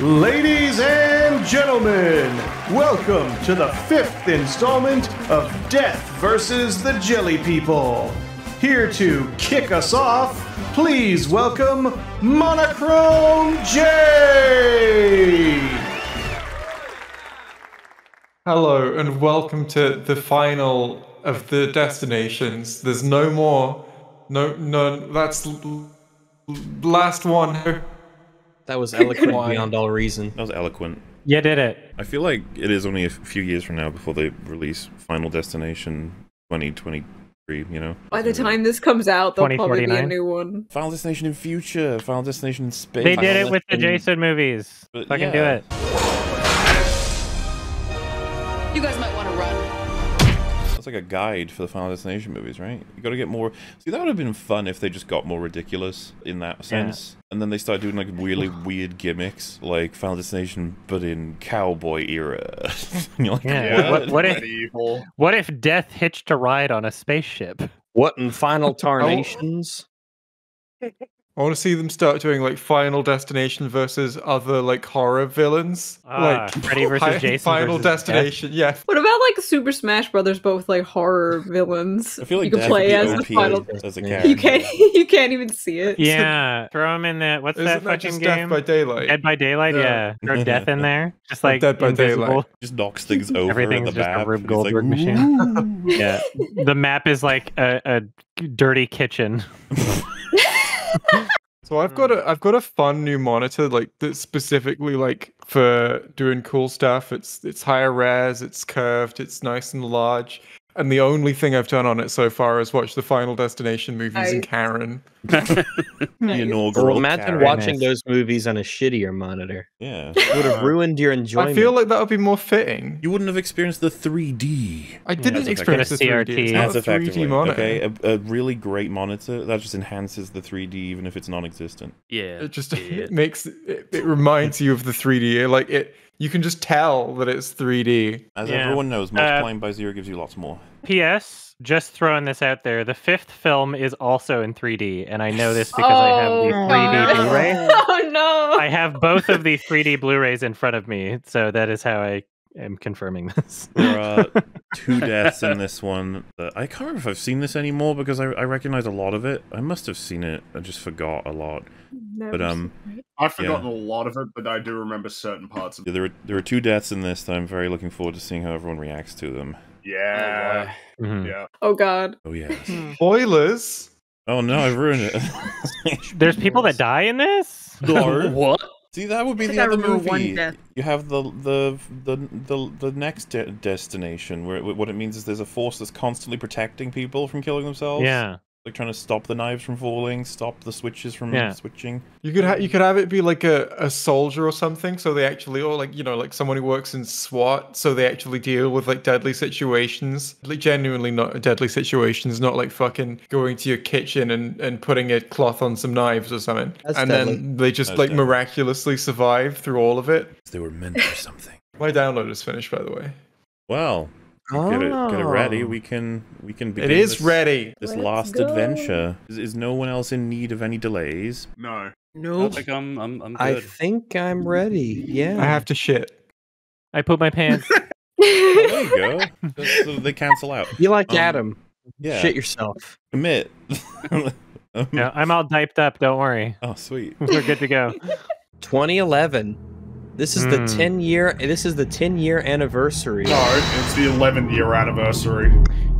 Ladies and gentlemen, welcome to the fifth installment of Death versus the Jelly People. Here to kick us off, please welcome Monochrome J. Hello and welcome to the final of the destinations. There's no more. No, no, that's last one. That was eloquent beyond all reason. That was eloquent. You did it. I feel like it is only a few years from now before they release Final Destination 2023, you know? By the time this comes out, there'll probably be a new one. Final Destination in future, Final Destination in space. They did it with the Jason movies. But Fucking do it. You guys might want to run. That's like a guide for the Final Destination movies, right? You gotta get more. See, that would have been fun if they just got more ridiculous in that sense. And then they started doing like really weird gimmicks, like Final Destination, but in cowboy era. You're like, Yeah. What, what if Medieval. what if death hitched a ride on a spaceship? What in Final oh. Tarnations? I want to see them start doing like Final Destination versus other like horror villains. Ah, like Freddy versus Fi- Jason Final versus Death. Destination. Yeah. What about like Super Smash Brothers, both like horror villains? I feel like you can play as the final. as a You character. You can't. You can't even see it. Yeah. Throw him in the what's Isn't that that fucking just game? Death by Daylight? Dead by Daylight, Yeah. yeah. Throw death in there. Just Like like Dead by invisible. Daylight. Just knocks things over Everything's at the just a map. Rube and he's like, Goldberg machine. Yeah. The map is like a, a dirty kitchen. So I've got a I've got a fun new monitor like that's specifically like for doing cool stuff. It's it's higher res, it's curved, it's nice and large. And the only thing I've done on it so far is watch the Final Destination movies and Nice. Karen. the inaugural. Well, imagine Karen. watching Nice. those movies on a shittier monitor. Yeah. It would have ruined your enjoyment. I feel like that would be more fitting. You wouldn't have experienced the 3D. I didn't that's experience the 3D. It's CRT. not a 3D monitor. okay. A, a really great monitor that just enhances the 3D even if it's non-existent. Yeah. It just yeah. it makes it, it reminds you of the 3D. Like it, you can just tell that it's 3D. As Yeah. everyone knows, Uh, multiplying by zero gives you lots more. P.S. Just throwing this out there. The fifth film is also in 3D, and I know this because I have the Oh, 3D no. Blu-ray. Oh no! I have both of the 3D Blu-rays in front of me, so that is how I am confirming this. There are two deaths in this one. That I can't remember if I've seen this anymore because I, I recognize a lot of it. I must have seen it. I just forgot a lot. Never But um. I've forgotten a lot of it, but I do remember certain parts of it. there are there are two deaths in this that I'm very looking forward to seeing how everyone reacts to them. Yeah. Mhm. Yeah. Oh god. Oh yes. Spoilers. oh no, I've ruined it. There's people that die in this. No. what? See, that would be the other remember one movie. You have the the the the, the next de- destination where it, what it means is there's a force that's constantly protecting people from killing themselves. Yeah. Like trying to stop the knives from falling, stop the switches from Yeah. switching. You could ha- you could have it be like a, a soldier or something, so they actually, or like you know, like someone who works in SWAT, so they actually deal with like deadly situations, like genuinely not deadly situations, not like fucking going to your kitchen and, and putting a cloth on some knives or something, That's and deadly. then they just That's like deadly. miraculously survive through all of it. They were meant for something. My download is finished, by the way. Well, get it get it ready. Oh. We can we can begin It is this, ready. This Let's last go. adventure. Is, is no one else in need of any delays? No. I No. think I'm I'm I'm I think I'm ready. Yeah. I have to shit. I put my pants. Oh, there you go. Just so they cancel out. You like Um, Adam. Yeah. Shit yourself. Commit. Um, Yeah, I'm all diped up. Don't worry. Oh, sweet. We're good to go. 2011. This is the Hmm. 10 year. This is the 10 year anniversary. No, it's the 11th year anniversary.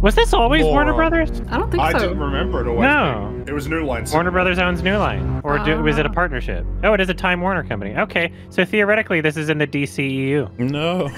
Was this always Warner Brothers? I don't think I so. I didn't remember it always. No. It was New Line. Warner Brothers owns New Line, or do, was it a Ah. partnership? Oh, it is a Time Warner company. Okay, so theoretically, this is in the DCEU. No.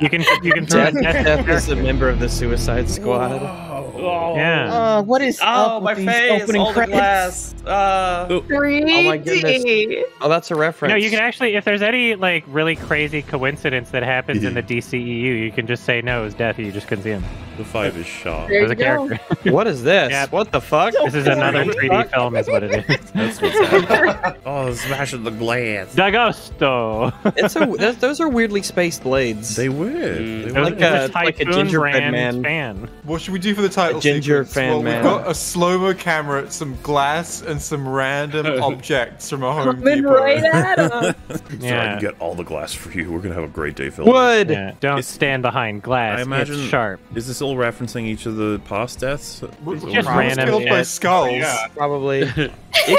You can you can throw Death, death Death is a member of the Suicide Squad. Oh, Yeah. Uh, what is Oh, up my face! opening All the credits? glass. Uh, 3D. Oh my goodness. Oh, that's a reference. No, you can actually, if there's any like really crazy coincidence that happens in the DCEU, you can just say no, it was death. You just couldn't see him. The five is shot. There It a go. character. What is this? Yeah. What the fuck? this is another 3D film, is what it is. That's what's happening. oh, smashing the glass. D'Agosto. It's a. Those, those are weirdly spaced blades. They were. Mm. They were. Like it was a- like a gingerbread man. fan. What should we do for the title ginger sequence. fan well, man. We've got a slow mo camera some glass and some random objects from a Home Coming Depot. right at us. So I Yeah. can get all the glass for you. We're gonna have a great day filming. Wood. Yeah, don't It's- stand behind glass. I imagine. it's sharp. Is this all referencing each of the past deaths? Just random killed by skulls. Yeah. Probably. it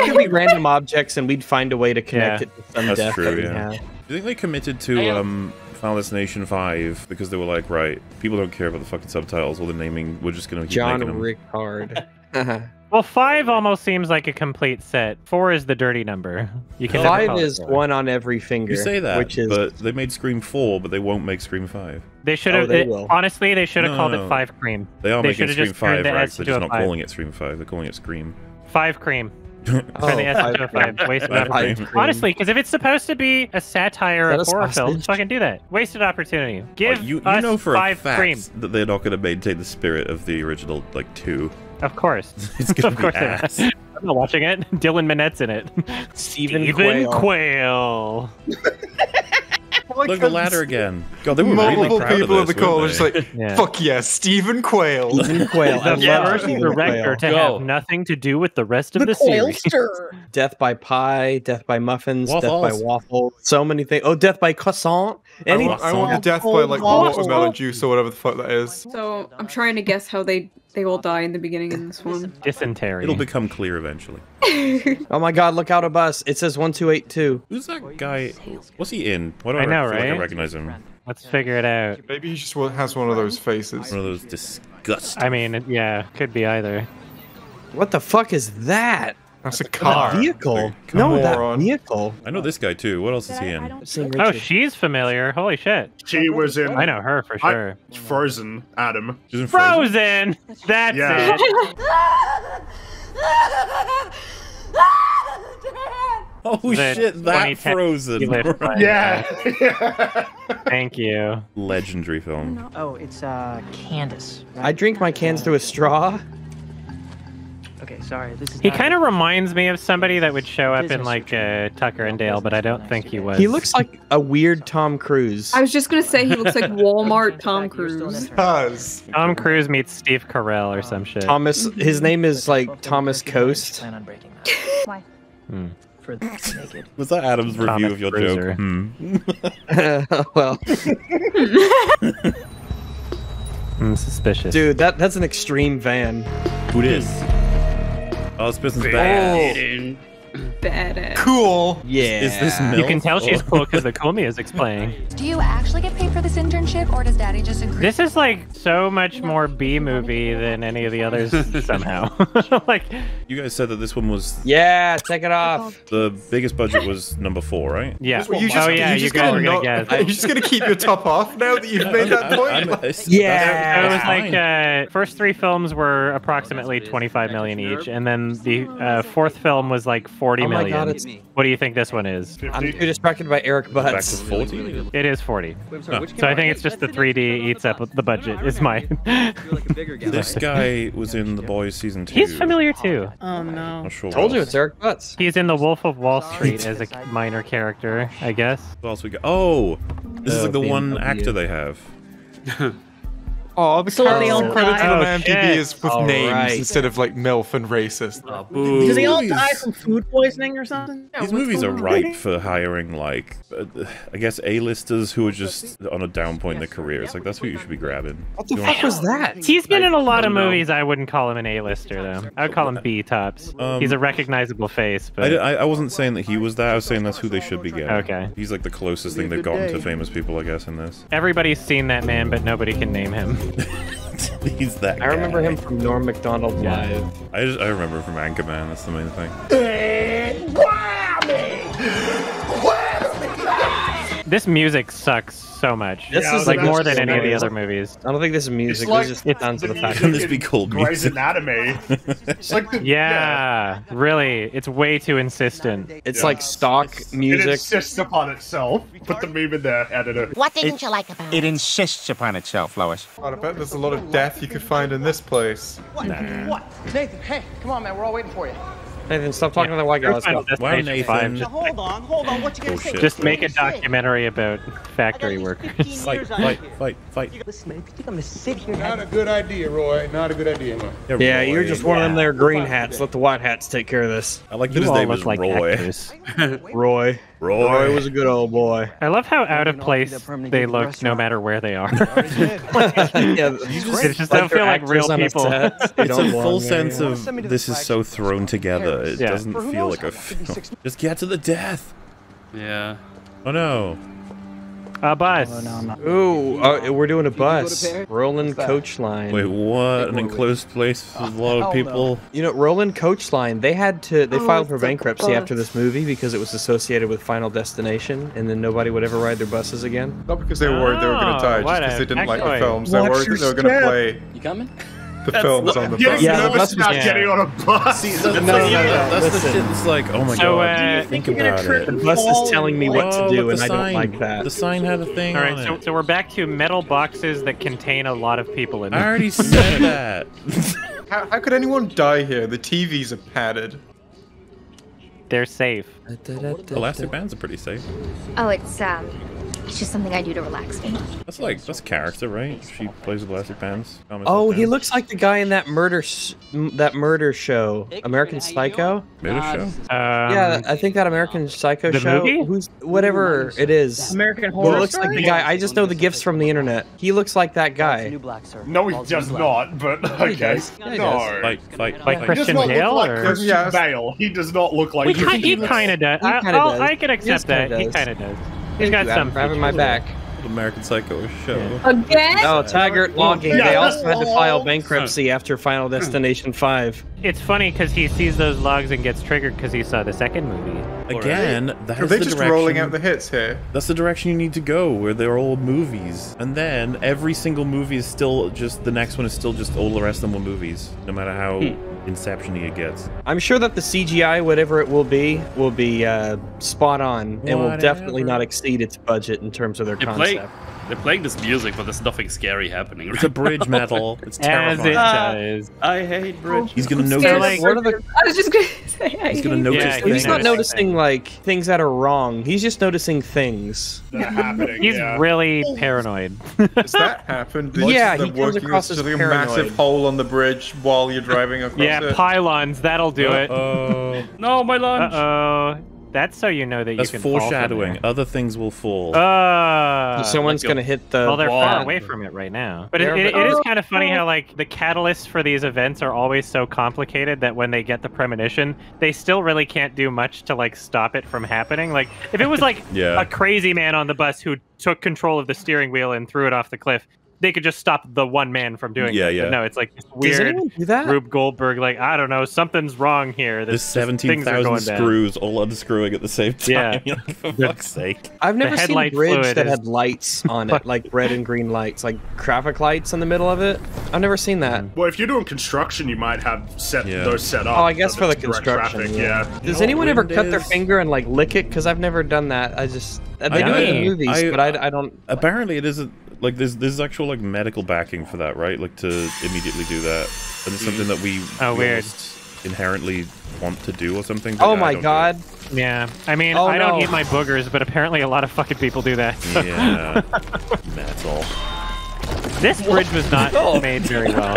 could be random objects, and we'd find a way to connect Yeah. it to some That's death true, that yeah. have. Do you think they committed to um, Final Destination 5 because they were like, right, people don't care about the fucking subtitles or the naming, we're just gonna keep John making them. Rickard. Well, five almost seems like a complete set. Four is the dirty number. You can Five is four. one on every finger. You say that, which is but they made Scream 4, but they won't make Scream 5. They should Oh, have. they it- honestly, they should have No, called no. it five cream. They are They making should've Scream just turned 5, the right? S They're just not five. calling it Scream 5, they're calling it Scream. Five cream. Oh, Turn the S five into a cream. five. Wasted opportunity. Honestly, because if it's supposed to be a satire of a horror films, sausage? fucking do that. Wasted opportunity. Give Like, you, you us know for a five fact cream. that they're not gonna maintain the spirit of the original, like, 2. Of course. It's gonna of be course. ass. they're. I'm not watching it. Dylan Minnette's in it. Steven Steven Quale. Quale. Look, the ladder again. God, they were really Multiple proud people in the this, call are weren't just like, Yeah. fuck yeah, Steven Quale. Steven Quale. The love first Steven director to Go. have nothing to do with the rest of the, series. Death by pie, death by muffins, death by Waffles. waffle, so many things. Oh, death by croissant. I Any want, I want death by like Waffles. watermelon juice or whatever the fuck that is. So I'm trying to guess how they they all die in the beginning in this one. Dysentery. It'll become clear eventually. Oh my god, look out a bus. It says 1282. Who's that guy? What's he in? Why do I, I know, feel like I recognize him? Let's figure it out. Maybe he just has one of those faces. One of those disgusting. I mean, yeah, could be either. What the fuck is that? That's a That car. vehicle. Come No, that moron. vehicle. I know this guy too. What else is he in? Oh, she's familiar. Holy shit. She was in I know her for I- sure. Frozen, Adam. She's in Frozen. Frozen! That's Yeah. it. Oh The shit, that Frozen. English. Yeah. Thank you. Legendary film. Oh, it's uh Candace. I drink my cans through a straw. Okay, sorry. This is He kind of reminds me of somebody that would show up in like uh, Tucker and Dale, but I don't think he was. He looks like a weird Tom Cruise. I was just gonna say he looks like Walmart Tom Cruise. Does. Tom Cruise meets Steve Carell or some shit. Thomas. His name is like Thomas Coast. Plan on breaking that. Why? Hmm. For naked. Was that Adam's review Thomas of your Cruiser. joke? Hmm. well, I'm suspicious. dude, that that's an extreme van. Who this? Oh, this person's bad. Badass. Cool. Yeah. Is this You can tell she's cool because the cool is explaining. Do you actually get paid for this internship, or does Daddy just agree? This is like so much more B movie than any of the others somehow. like, You guys said that this one was Yeah, take it off. the biggest budget was number four, right? yeah. You just, oh yeah, you you just guys gonna were gonna not, guess. You're just gonna keep your top off now that you've made that point. I'm- Like, it's- Yeah. So it was that's like uh, first three films were approximately 25 million each, and then the uh, fourth film was like 40 Oh my. God, it's- What do you think this one is? I'm too distracted by Eric Back to 40? It is 40. Huh. So I think it's just the 3D eats up the budget. Is my. This guy was in The Boys season two. He's familiar too. Oh no. Sure Told you it's Eric Butts. He's in The Wolf of Wall Street as a minor character, I guess. What else we got? Oh, this is Oh, like the one actor they have. oh, the So they all character credited die? on Oh, IMDb shit. is with All names right. instead of like MILF and racist. Do they all die from food poisoning or something? These movies are ripe for hiring, like, uh, I guess A-listers who are just on a down point in their careers. Like, that's what you should be grabbing. What the You fuck was that? He's been in a lot of movies. I wouldn't call him an A-lister though. I would call him B tops. Um, He's a recognizable face, but I, I wasn't saying that he was that. I was saying that's who they should be getting. Okay. He's like the closest thing they've gotten to famous people, I guess, in this. everybody's seen that man, but nobody can name him. He's that. I remember guy. him from Norm Macdonald Yeah. Live. I just I remember him from Anchorman. That's the main thing. This music sucks so much. This Yeah, is like more than any of the other movies. I don't think this is music. like- this just sounds of the fact. Can this be called Grey's music? Anatomy. It's like the Yeah, really, it's way too insistent. It's Yeah. like stock music. It music. insists upon itself. Put the meme in there, editor. What didn't you like about It It insists upon itself, Lois. God, I bet there's a lot of death you could find in this place. What? What? Nathan, hey, come on, man. We're all waiting for you. Nathan, stop talking to the white guy. Let's go. Wow, Destination Nathan. five, just, Hold on, hold on. What you gonna oh, say? Bullshit. just make a documentary about factory workers. Fight, fight, fight, fight. Listen, man, if you think I'm gonna sit here Not a good idea, Roy. Not a good idea. Yeah, you're just one of them there green hats. Let the white hats take care of this. I like that You his name is like Roy. Roy. Roy. Roy was a good old boy. I love how out of Moving on to place they gig look no matter where they are. yeah, They just don't feel like real people. It's a full sense of this is so thrown together. It Yeah. doesn't feel like a how long, could be film. Just get to the death. Yeah. Oh no. A bus. Ooh, uh, we're doing a bus. Rolling coach line. Wait, what? An enclosed place with a lot of people? You know, Roland Coach Line, they had to, they Oh, filed for it's a bankruptcy after this movie because it was associated with Final Destination, and then nobody would ever ride their buses again. Not because they were worried they were going Oh, to die, just because they didn't like the films. They were worried they were going to play You coming? The films on the Getting bus. Yeah, the nervous bus about was- getting on a bus. See, that's, No, that's, no, no, yeah, no, that's the listen. shit. It's like, oh my So, god, uh, didn't think about The it. bus is telling me what Oh, to do, look, and the I don't sign. like that. The sign had a thing All on right, so, it. so we're back to metal boxes that contain a lot of people in them. I already said that. How, how could anyone die here? The TVs are padded. They're safe. Elastic bands are pretty safe. Oh, it's um, it's just something I do to relax me. That's like that's character, right? She plays with elastic bands. calm Oh, herself he looks like the guy in that murder, s- m- that murder show, American Psycho. Made a show. Um, yeah, I think that American Psycho the show. movie? Who's whatever it is. American Horror it looks like the guy. I just know the gifts from the internet. He looks like that guy. New black, sir. No, he Balls does not, but okay. Yeah, no. does. Fight, fight, Like He fight. does Christian Bale, like or- Christian Bale. He does not look like Christian he Bale. kind of does. He I, kinda I'll- does. I can accept that. He kind of does. He's got I'm some. having my back. American Psycho show. Again? Oh, Taggart logging. Yeah. They also had to file bankruptcy after Final Destination 5. It's funny because he sees those logs and gets triggered because he saw the second movie. Again, that's Are they the just direction. rolling out the hits here? That's the direction you need to go, where they're all movies, and then every single movie is still just the next one is still just all the rest of them were movies, no matter how inception-y it gets. I'm sure that the CGI, whatever it will be, will be uh, spot on and will definitely not exceed its budget in terms of their They play, concept. They're playing this music, but there's nothing scary happening. It's a bridge metal. It's As it terrifying. does. I hate bridge. He's gonna I'm notice. scared. like- What are the- I was just gonna say. I He's gonna notice. Yeah, things. He's not noticing noticing like things that are wrong. He's just noticing things. that are happening. He's yeah. really paranoid. Does that happen? Did Yeah, you he see comes across with as just a massive hole on the bridge while you're driving across yeah, it. pylons. That'll do it. Oh, No, my lunch. Uh oh. That's so you know that that's you can fall from foreshadowing. Other things will fall. Uh, Someone's gonna hit the well, they're wall. far away from it right now. But it, They're- it, it is kind of funny how like the catalysts for these events are always so complicated that when they get the premonition, they still really can't do much to like stop it from happening. Like if it was like Yeah. a crazy man on the bus who took control of the steering wheel and threw it off the cliff, they could just stop the one man from doing Yeah, it. yeah. But no, it's like this Does weird anyone do that? Rube Goldberg. Like I don't know, something's wrong here. There's This, just seventeen things are thousand going bad. screws all unscrewing at the same time. Yeah. You're like, for fuck's sake. I've never seen a headlight bridge fluid that is- had lights on it, like red and green lights, like traffic lights in the middle of it. I've never seen that. Hmm. Well, if you're doing construction, you might have set Yeah. those set up. Oh, I guess for the construction. Traffic, yeah. yeah. Does know anyone ever wind cut their finger and like lick it? Because I've never done that. I just they I do it in know. movies, I- but I, I don't. Apparently, it isn't like there's there's actual like medical backing for that, right? Like to immediately do that, and it's something that we, Oh, we weird. almost inherently want to do or something. Oh I my don't do god! Yeah, I mean, Oh, I don't no. eat my boogers, but apparently a lot of fucking people do that. it. Yeah, metal. This bridge was not made very well.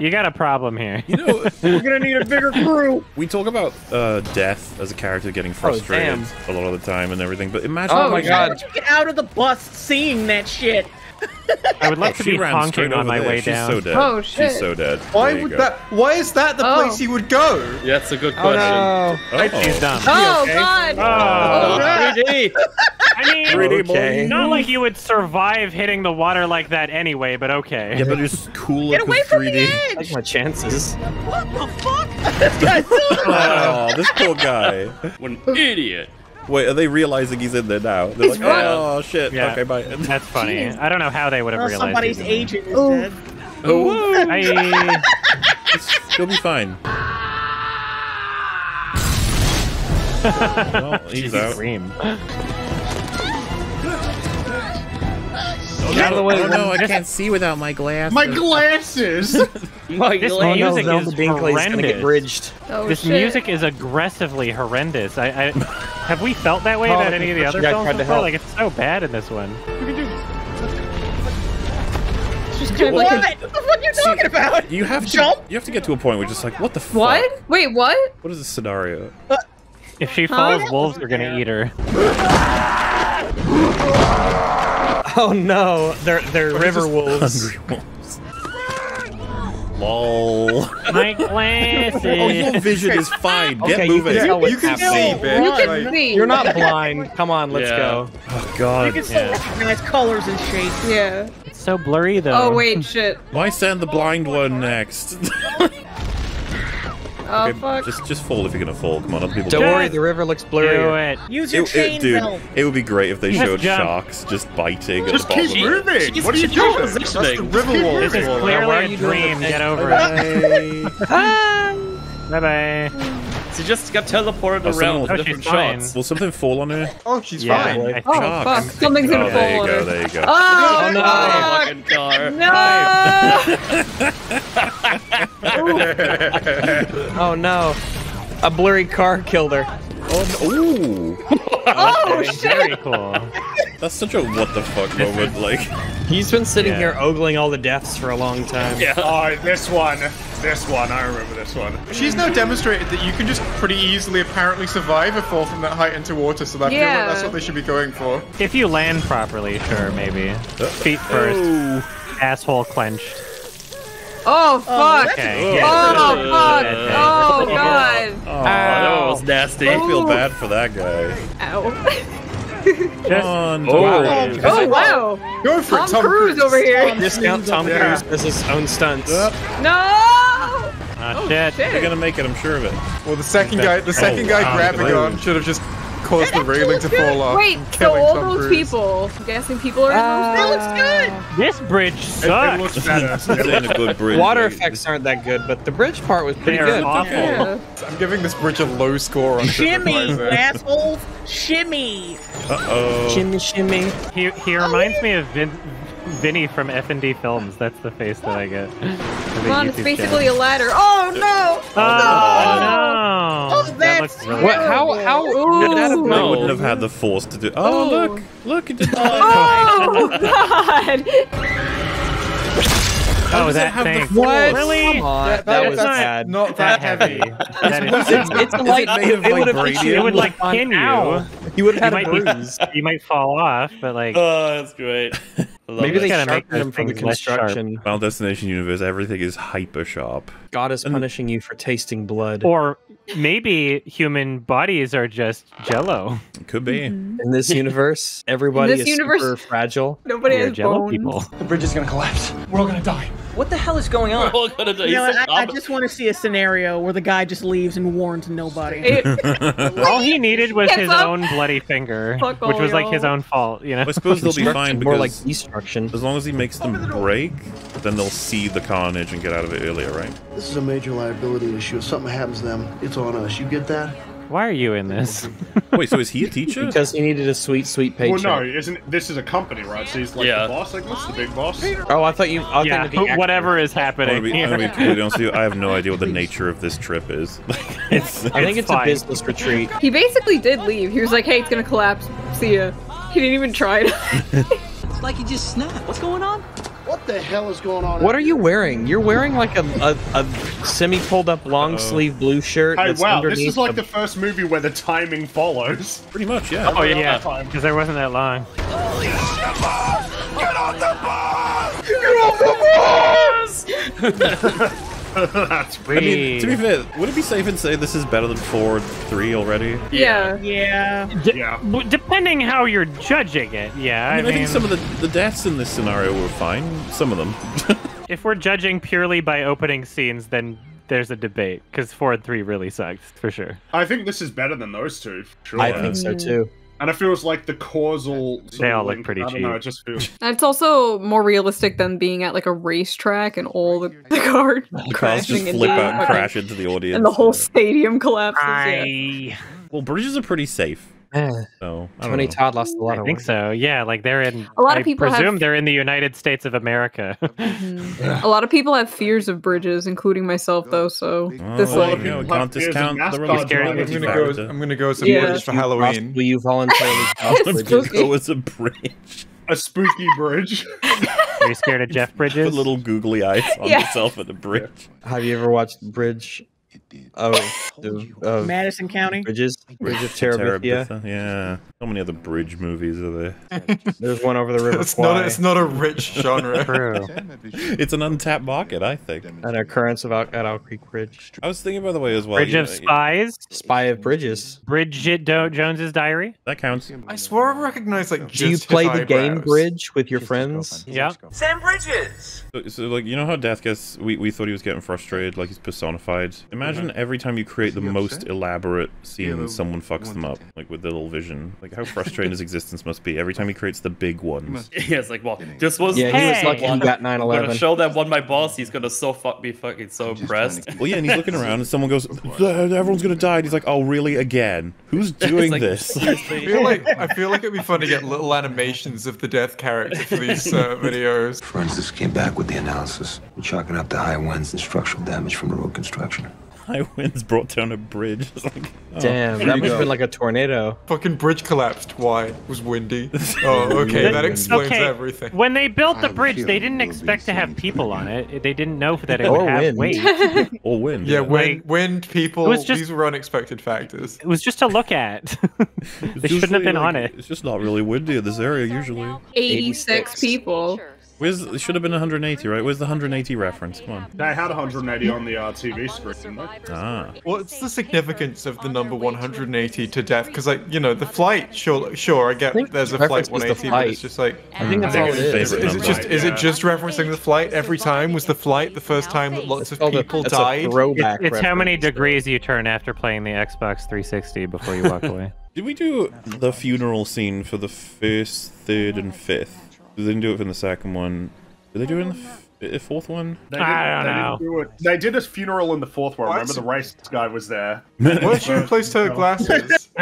You got a problem here. You know, We're gonna need a bigger crew. we talk about uh, death as a character getting frustrated a lot of the time and everything, but imagine. Oh my if- God. How'd you get out of the bus seeing that shit? I would love to she be ran honking on my there. way She's down. so dead. Oh, shit. She's so dead. Why would go. that? Why is that the Oh. place he would go? Yeah, that's a good oh, question. Oh question. no! Oh. She's dumb. Oh okay? God! Oh, Oh, 3D. I mean, Okay. not like you would survive hitting the water like that anyway, but okay. Yeah, but it's cooler Get away with from the 3D. Like edge! my chances. What the fuck? This guy's still Oh, this poor guy. What an idiot. Wait, are they realizing he's in there now? They're He's like, running. oh shit. Yeah. Okay, bye. That's funny. I don't know how they would have Well, realized. somebody's he was agent is Oh. dead. Oh, there. I, He'll be fine. well, he's out. Dream. Get out of the way. Oh no, I can't see without my glasses. My glasses! My This Oh no, music is Binkley's gonna get horrendous. bridged. Oh, this shit. music is aggressively horrendous. I, I have we felt that way Oh, about any of the the other guy films tried to before? Like it's so bad in this one. It's just kind of like a- What? What the fuck are you talking about? You have to Jump? You have to get to a point where you're just like, what the fuck? What? Wait, what? What is this scenario? If she Huh? falls, wolves are gonna eat her. Oh no, they're they're river wolves. Hungry wolves. Lol. My oh, your vision is fine. Get Okay, you moving. can tell You can see, happening. bitch. You Like- can see. You're not blind. Come on, let's Yeah. go. Oh god. You can still Yeah. recognize colors and shapes. Yeah. It's so blurry though. Oh wait, shit. Why send the blind one next? Oh Okay, fuck. Just just fall if you're gonna fall. Come on, other people. Don't don't. worry, the river looks blurry. Do blurry. it. Use your It, chain it, dude, belt. it would be great if they Just showed jump. sharks just biting at Just the keep bottom. moving! What are you Keep doing? positioning. River wolf. This is Now, why clearly a you doing dream. Get over it. Bye bye. She just got teleported Oh, around was- to Oh, different shots. Will something fall on her? Oh, she's Yeah, fine. I Oh Shark. fuck. Something's gonna Oh, fall there you on go. her. There you go. Oh, Oh, no. fuck. Fucking car. No. Oh no, a blurry car killed her. Oh, no. Ooh. Oh Okay, Very shit. cool. That's such a what the fuck moment. Like, He's been sitting Yeah. here ogling all the deaths for a long time. Yeah. Oh, this one. This one. I remember this one. She's now demonstrated that you can just pretty easily apparently survive a fall from that height into water, so that I feel Yeah. like that's what they should be going for. If you land properly, sure, maybe. Uh, Feet first. Oh. Asshole clenched. Oh, oh fuck. Okay. yeah. Oh fuck. Oh god. Oh, oh that was nasty. I feel bad for that guy. Ow. Just, On. Oh. Oh wow. Go for Tom, Tom Cruise over here. Discount Tom Yeah. Cruise as his own stunts. No. Ah, oh, shit. They're gonna make it. I'm sure of it. Well, the second guy, the second Oh, guy wow. grabbing on should have just caused the railing to fall off. Wait, so killing all Tom those Cruise. people, I'm guessing people are in Uh. That looks good. This bridge It, it sucks. looks better. This ain't a good bridge. Water Like, effects aren't that good, but the bridge part was pretty They are good. awful. Yeah. I'm giving this bridge a low score on Shimmy, you TripAdvisor. assholes! Shimmy! Uh-oh. Shimmy, shimmy. He, he reminds me of Vin, Vinny from F&D Films. That's the face that I get. Come on, it's basically a ladder. Oh no! Oh, oh no! Oh, that that's looks really What? How? How? Did that Ooh. They no. wouldn't have had the force to do. Oh, Oh. look! Look! It did. Oh god! Oh, that have the thing. force? Really? Come on, that, that- was that's bad. Not that that heavy. That is It's, it's a light. made of it would have hit. It would like pin you. You would have had might a be, bruise. you might fall off, but like, Oh, that's great. I love Maybe it. they gotta make sharpened those him the things less sharp. construction. Final Destination universe, everything is hyper sharp. God is punishing you for tasting blood. or maybe human bodies are just jello. Could be. Mm-hmm. In this universe, everybody this is universe- super fragile. Nobody has jello bones. people. The bridge is gonna collapse. We're all gonna die. What the hell is going We're all gonna die. You know, He's what, so I, I just want to see a scenario where the guy just leaves and warns nobody. It- All he needed was his up. own bloody finger, Fuck which was like his y'all. own fault, you know. I suppose they'll be fine Construction, more like because destruction. as long as he makes them break, then they'll see the carnage and get out of it earlier, right? This is a major liability issue. If something happens to them, it's on us. You get that? Why are you in this? Wait, so is he a teacher? Because he needed a sweet, sweet Well, paycheck. no, isn't this is a company, right? So he's like Yeah. the boss. Like, what's the big boss? Oh, I thought you. I yeah, the whatever is I'm happening. gonna, be, I'm gonna be honest with you. I have no idea what the nature of this trip is. it's, I think it's, a business retreat. he basically did leave. He was like, "Hey, it's gonna collapse. See ya." He didn't even try it. It's like he just snapped. What's going on? What the hell is going on? What are you wearing? You're wearing like a, a, a semi pulled up long Uh-oh. sleeve blue shirt. Hey, that's wow, this is like a- the first movie where the timing follows. Pretty much, yeah. Oh yeah, Time. because there wasn't that long. That's I mean, to be fair, would it be safe and say this is better than four and three already? yeah. Yeah. D- Yeah. w- depending how you're judging it, yeah. I mean, I, think some of the, the deaths in this scenario were fine. Some of them. if we're judging purely by opening scenes, then there's a debate because four and three really sucked for sure. I think this is better than those two. Sure. I think so mm. too. And it feels like the causal. sort They all look pretty I don't know. cheap. It just feels. And it's also more realistic than being at like a racetrack and all the, the cars Cars crashing just into flip you, out and crash into the audience. and the whole stadium collapses. Yeah. Well, bridges are pretty safe. Man, So I Tony know. Todd lost a lot I of think weight. so. Yeah, like they're in. A lot of I people have- presume they're in the United States of America. Mm-hmm. A lot of people have fears of bridges, including myself, though. So oh, this Oh, like, there you go. Like, Can't discount the mascot religious scared I'm gonna character. go. I'm gonna go as a Yeah. bridge for Halloween. Will you voluntarily cross It's bridges? spooky. Go as a bridge. A spooky bridge. Are you scared of Jeff Put Bridges? little googly eyes on Yeah. yourself at a bridge. Have you ever watched Bridge Oh, of, the- of uh, Madison County. Bridges? Bridge of Terabithia? Terabithia, Yeah. How many other bridge movies are there? There's one over the river It's not. It's not a rich genre. It's an untapped market, I think. An occurrence of Al- at Owl Creek Bridge. I was thinking, by the way, as well. Bridge you of know, Spies. Spy of Bridges. Bridget Do- Jones's Diary. That counts. I swore I recognized like. Do you just his play the game. Bridge with your friends? Yeah. Sam Bridges! So, so, like, you know how Death gets. We, we thought he was getting frustrated, like he's personified. Imagine every time you create the most elaborate scene, someone fucks them up, like with the little vision. Like, how frustrating his existence must be every time he creates the big ones. yeah, it's like, well, this was Yeah, he was Hey! lucky he got I'm gonna 9/11. show that one my boss. He's gonna so fuck be fucking so impressed. Well, yeah, and he's looking around, and someone goes, "Everyone's gonna die." And he's like, "Oh, really? Again? Who's doing like, this?" I feel like I feel like it'd be fun to get little animations of the death character for these uh, videos. Forensics came back with the analysis. We're chalking up the high winds and structural damage from the road construction. High winds brought down a bridge. It's like, oh, Damn, that must have been like a tornado. Fucking bridge collapsed. Why? It was windy. Oh, okay, that explains okay. everything. When they built the bridge, they didn't expect to have people on it. They didn't know that it Or would have wind. weight. Or wind. Yeah, wind, Like- wind, people. It was just- These were unexpected factors. It was just to look at. They shouldn't have been like, on it. It's just not really windy in this area usually. 86 people. Where's it should have been 180, right? Where's the 180 reference? Come on. They had 180 on the uh, TV screen. though. Ah. What's the significance of the number 180 to death? Because, like, you know, the flight, sure, sure, I get think there's a flight reference was the 180, but it's flight. just like, I think that's all it is. is, is it just is it just referencing the flight every time? Was the flight the first time that lots of people that's a died? throwback It's how many degrees you turn after playing the Xbox 360 before you walk away. Did we do the funeral scene for the first, third, and fifth? They didn't do it for the second one. Did they do it in the f- uh, fourth one? They I don't they know. do it- They did a funeral in the fourth one. Why Remember the race guy was there. Why she replaced her glasses?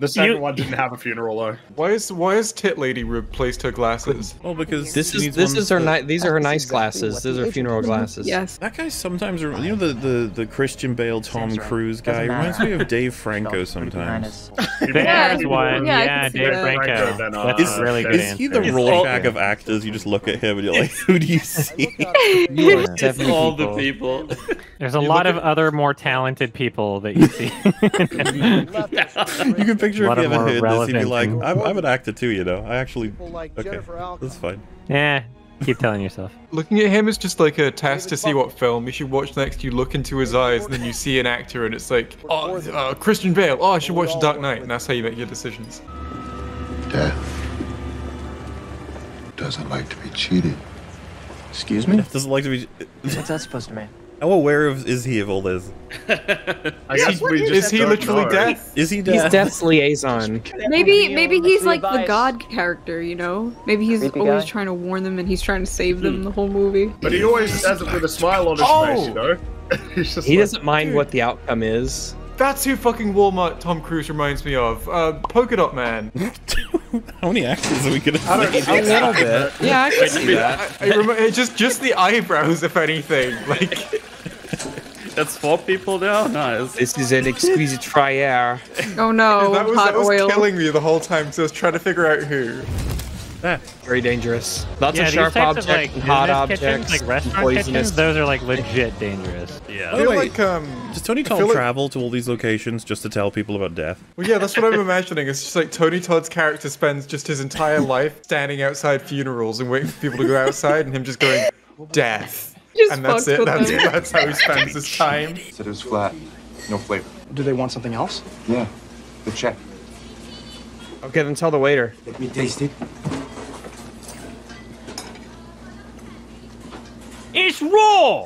The second You- one didn't have a funeral though. Why is why has Tit Lady replaced her glasses? Well, because This she is needs this ones is her that- ni- these are her nice glasses. These are funeral glasses. Yes. That guy sometimes, you know, the, the, the Christian Bale, Tom Cruise guy reminds me of Dave Franco sometimes. There's one. Yeah, Yeah, Dave that. Franco. Then, uh, That's Is, really good is he the answer. Rorschach of actors? You just look at him and you're like, who do you see? You are It's all the people. people. There's a lot of other more talented people that you see. you can picture A if you of ever heard this, you'd be like, I'm, I'm an actor too, you know. I actually, okay, that's fine. yeah, keep telling yourself. Looking at him is just like a test to see what film you should watch next. You look into his eyes, and then you see an actor, and it's like, oh, uh, Christian Bale. Oh, I should watch Dark Knight, and that's how you make your decisions. Death doesn't like to be cheated. Excuse me? Doesn't like to be. What's that supposed to mean? How aware of is he of all this? I guess we just Is he don't literally know. death? Is he dead? He's dead? Death's liaison. Maybe maybe he's like the god character, you know? Maybe he's Creepy always guy. trying to warn them and he's trying to save them the whole movie. But he always says it with a smile on his Oh! face, you know? He's just He like, doesn't mind what the outcome is. That's who fucking Walmart Tom Cruise reminds me of. Uh, Polka Dot Man. How many actors are we gonna I don't see? A little bit. Yeah, I can see that. I, I remember just just the eyebrows, if anything. Like, That's four people now. Nice. This is an exquisite fryer. Oh no, that was hot that was oil. killing me the whole time. So I was trying to figure out who. Very dangerous. Lots yeah, of sharp types objects, of like and hot objects, kitchens, like restaurant poisonous. kitchens, those are like legit dangerous. I Yeah. feel Wait, like um. does Tony Todd feel like- travel to all these locations just to tell people about death? Well, yeah, that's what I'm imagining. It's just like Tony Todd's character spends just his entire life standing outside funerals and waiting for people to go outside, and him just going, "Death," Just and that's it. That's, that's how he spends his time. Said it was flat. No flavor. Do they want something else? Yeah. The check. Okay, then tell the waiter. Let me taste it. It's raw.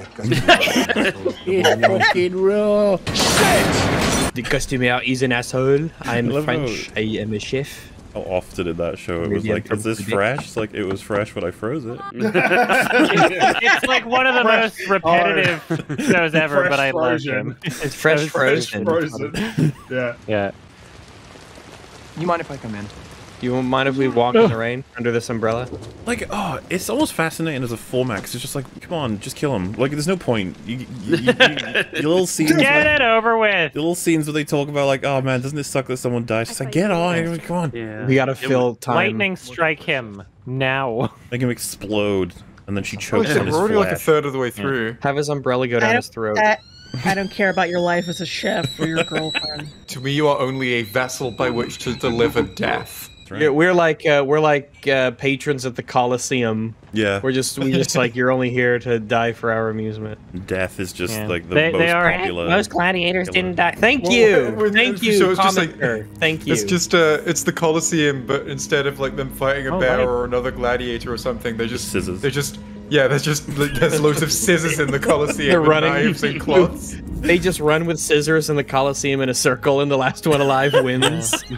it's fucking raw. Shit! The customer is an asshole. I'm love French. how- I am a chef. How often did that show it was Maybe I'm like, is this fresh? It's like, it was fresh when I froze it. it's like one of the most repetitive shows ever, Fresh but I love frozen. him. It's fresh Fresh frozen. frozen. yeah. Yeah. You mind if I come in? You won't mind if we walk in the rain under this umbrella? Like, oh, it's almost fascinating as a format 'cause it's just like, come on, just kill him. Like, there's no point. You, you, you, you, your little scenes. Get where- it over with. the little scenes where they talk about like, oh man, doesn't it suck that someone dies? Just like, get on, come on. Yeah. We gotta fill time. Lightning strike him now. Make him explode, and then she Holy chokes shit, on his we're already like a third of the way through. Have his umbrella go down his throat. don't, I, I don't care about your life as a chef or your girlfriend. To me, you are only a vessel by which to deliver death. Right. Yeah, we're like uh, we're like uh, patrons at the Coliseum. Yeah, We're just we just like you're only here to die for our amusement. death is just Yeah. like the They- most they are- popular. most gladiators didn't die. Thank Well, you, when- thank so you, it's just like- Thank you. It's just uh, it's the Colosseum, but instead of like them fighting a Oh, bear right. or another gladiator or something, they're just Scissors. They're just yeah, there's just there's loads of scissors in the Colosseum. They're running. knives and cloths. They just run with scissors in the Coliseum in a circle, and the last one alive wins.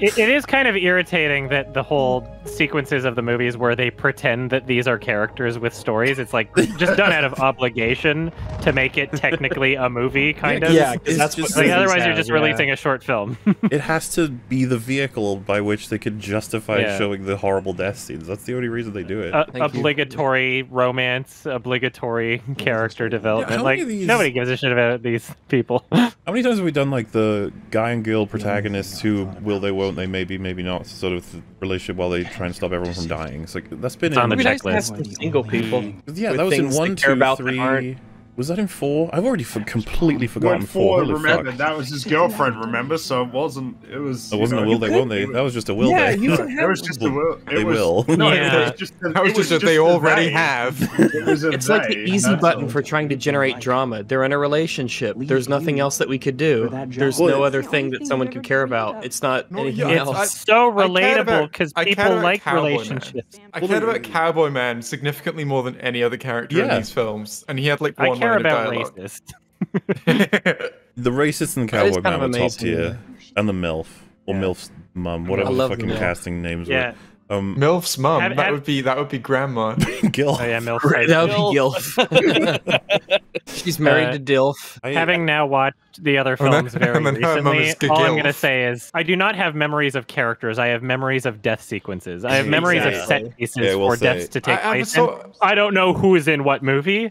It, it is kind of irritating that the whole sequences of the movies where they pretend that these are characters with stories, it's like just done out of obligation to make it technically a movie, kind of. yeah, because that's just what Like, otherwise, you're have, just yeah. releasing a short film. It has to be the vehicle by which they could justify Yeah. showing the horrible death scenes. That's the only reason they do it. Uh, Thank you. obligatory romance, obligatory character development. how like these- nobody gives a shit about these people. How many times have we done like the guy and girl protagonists who will they, won't they, maybe, maybe not, sort of relationship while they try and stop everyone from dying? It's like that's been It's on the It'd nice checklist. single people. Yeah, that was in things they one, care two, about that three. Aren't- Was that in four? I've already for- completely forgotten When four. Ford Holy remembered fuck. that was his girlfriend, remember? So it wasn't. It was. It wasn't know, a will they, won't they? That was just a will Yeah, they. you It can have. was just a will. It They was, will. No, Yeah. it was just. A, That was just that they already they. have. It was a It's like the easy that's button all. for trying to generate drama. They're in a relationship. There's nothing else that we could do. There's Well, no other thing that someone could care about. It's not anything yeah, it's so relatable because people like relationships. I cared about Cowboy Man significantly more than any other character in these films, and he had like one care about racist. The racist and the cowboy kind man of were top amazing, tier, and the milf or milf's mum, whatever the fucking MILF. casting names Yeah. were. Um, Milf's mum. Have- that have- would be that would be grandma. Gil. Oh yeah, Milf. that would be Gilf. She's married Uh, to Dilf. I- Having now watched the other And then- films very and then her mum recently, all I'm gonna say is I do not have memories of characters. I have memories of death sequences. I have memories of set pieces Yeah, we'll for say- deaths to take I- I place. was and I don't know who is in what movie,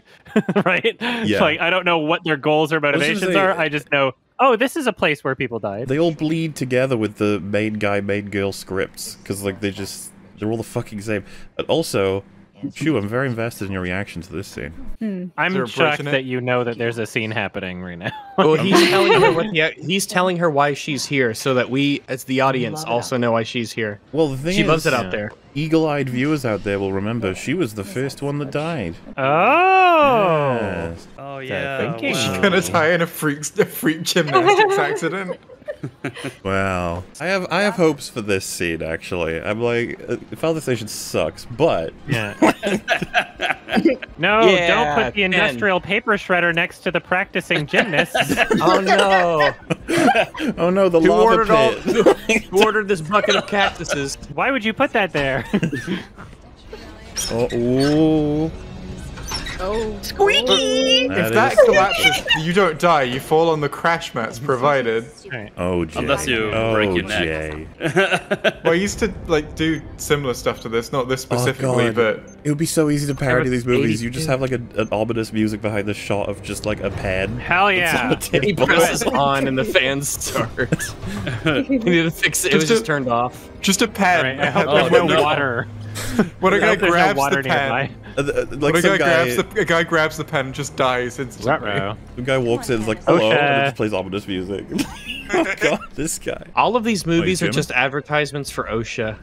right? Yeah. Like I don't know what their goals or motivations say- are. I just know, oh, this is a place where people died. They all bleed together with the main guy, main girl scripts because like they just they're all the fucking same. But also, Shoe, I'm very invested in your reaction to this scene. Is I'm shocked bridge in it? that you know that there's a scene happening right now. Well, he's telling her what the, he's telling her why she's here, so that we, as the audience, also know why she's here. Well, the thing She is, loves it out there. Eagle-eyed viewers out there will remember she was the first one that died. Oh, Yes. Oh yeah. thinking. She's wow. gonna die in a freak a freak gymnastics accident. Wow. I have I have hopes for this scene actually. I'm like, uh, Final Station sucks, but yeah. no, Yeah, don't put the Ken. industrial paper shredder next to the practicing gymnast. Oh no! oh no, the Who lava ordered all? pit. Who ordered this bucket of cactuses? Why would you put that there? Oh, ooh. Oh. Squeaky! That if that collapses, you don't die. You fall on the crash mats provided. Oh, Jay. Unless you oh, break your neck. Jay. Well, I used to like do similar stuff to this, not this oh, specifically, Oh, but It would be so easy to parody these movies. You just have like a, an ominous music behind the shot of just like a pen. Hell It's on yeah. the He table. presses on and the fans start. you need to fix it. It was Just a- just turned off. just a pen. Right, I hope Oh, there's no no. water. when a I guy hope there's no grabs water the pen. Uh, uh, like a guy, guy, grabs the a guy grabs the pen and just dies instantly. Ruh-roh. some guy walks in, and is like, hello, and it just plays ominous music. oh god, this guy. All of these movies are Jim? just advertisements for OSHA.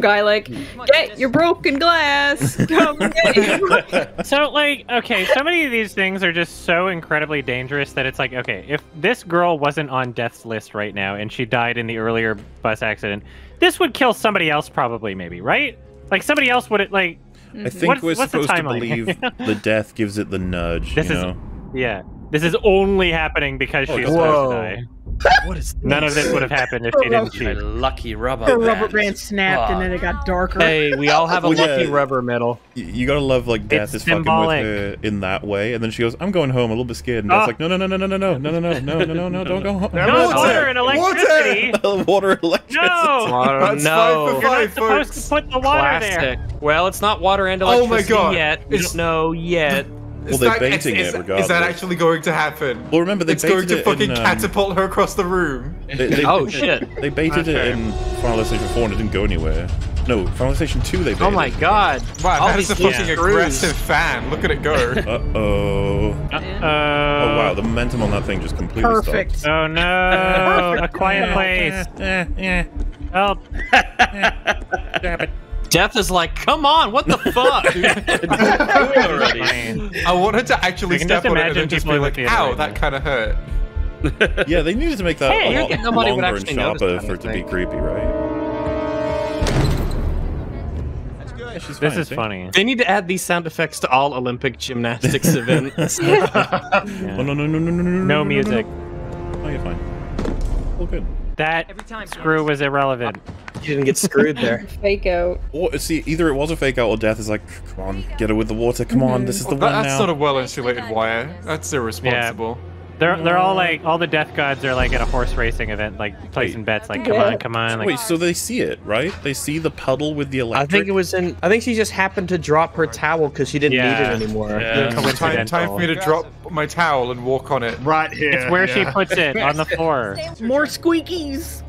Guy like, hmm. get your broken glass. Come get it. So, like, okay, so many of these things are just so incredibly dangerous that it's like, okay, if this girl wasn't on death's list right now and she died in the earlier bus accident, this would kill somebody else, probably, maybe, right? Like, somebody else would, it like, I think What's- we're what's supposed to believe the death gives it the nudge. This you is- know? yeah, this is only happening because Oh, she's God. supposed to die. What is None of this would have happened if she didn't cheat. Lucky rubber Her band. rubber band snapped and then it got darker. Hey, we all have a Well, yeah. lucky rubber medal. You, you gotta love like death It's is fucking with her in that way, and then she goes, "I'm going home, a little bit scared," and Dad's Ah. like, "No, no, no, no, no, no, no, no, no, no, no, no, no, no, don't go home." No, water and electricity. Water, electricity. No. Water, That's no. five for You're not supposed folks. to put the water there. Well, it's not water and Oh my electricity God. yet. We It's- don't know yet. Well, Is they're that- baiting is, it is, regardless. Is that actually going to happen? Well, remember they it's going to it fucking in, um, catapult her across the room. They, they, Oh, shit. They baited it in Final Destination 4 and it didn't go anywhere. No, Final Destination 2 they baited. Oh my god. Wow, All that's a fucking screws. aggressive fan. Look at it go. Uh oh. Uh, Oh Oh wow, the momentum on that thing just completely Perfect. stopped. Oh no! A quiet place. Yeah. yeah. Help! Death is like, come on, what the fuck? already. I wanted to actually I step just on it and just be in the like, ow, right that now. kind of hurt. Yeah, they needed to make that Hey, a lot nobody would longer and actually notice sharper for I it to be creepy, right? Yeah, she's This fine, is see? funny. they need to add these sound effects to all Olympic gymnastics events. Oh no no no no no no no No music. Oh, you're fine. All good. That screw was irrelevant. You didn't get screwed there. Fake out. Or see, either it was a fake out or Death is like, come on, get her with the water. Come on, mhm. this is the Well, that- one that's now. not a well insulated wire. That's irresponsible. Yeah. They're they're all like all the death gods are like at a horse racing event, like placing bets, like come on, come on, like Wait, so they see it, right? They see the puddle with the electric. I think it was in. I think she just happened to drop her towel because she didn't Yeah. need it anymore. Yeah. Time, time for me to drop my towel and walk on it. Right here. it's where she puts it on the floor. More squeakies.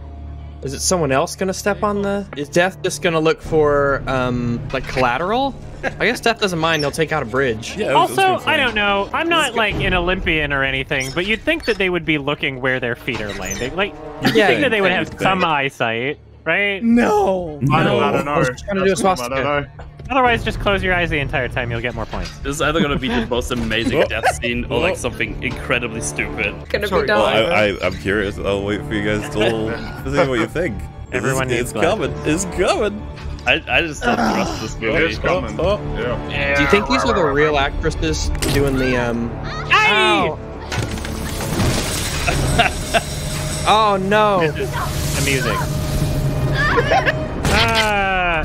Is it someone else gonna step on the? Is Death just gonna look for um like collateral? I guess Death doesn't mind. He'll take out a bridge. Yeah, I was- Also. I don't know. I'm not like an Olympian or anything, but you'd think that they would be looking where their feet are landing. Like, you'd Yeah, think that they would have some eyesight, right? No. I don't, I don't know. I was trying to do a That's what- I swastika. Don't know. Otherwise, just close your eyes the entire time. You'll get more points. This is either gonna be the most amazing Oh. death scene or Oh. like something incredibly stupid. Gonna Sorry, be Well. I, I, I'm curious. I'll wait for you guys to all to see what you think. Everyone it's, needs it's coming. It's coming. I, I just don't trust this It movie. is coming. Oh, Yeah. Do you think these are the real actresses doing the um? Ow! oh no! The music. Ah!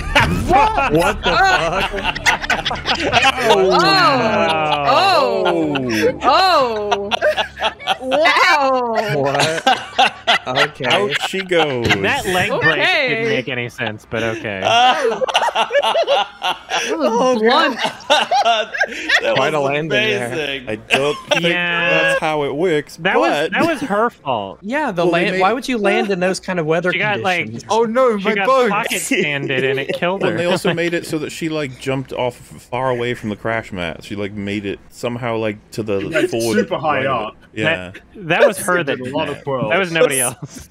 What the Oh oh, oh. oh. Oh. Wow. What? Okay. out she goes. That leg break Okay. didn't make any sense, but okay. Oh, that was blunt. that Quite a landing there. I don't think Yeah. that's how it works. that was but... that was her fault. Yeah, the Well, land. made- Why would you land in those kind of weather She got like? Oh no, she my got bones! pocket standed and it killed Well, her. they also made it so that she like jumped off far away from the crash mat. She like made it somehow like to the Like, forward. super high right up. Yeah. that, that was her that Did a lot that. of twirls. That was nobody else.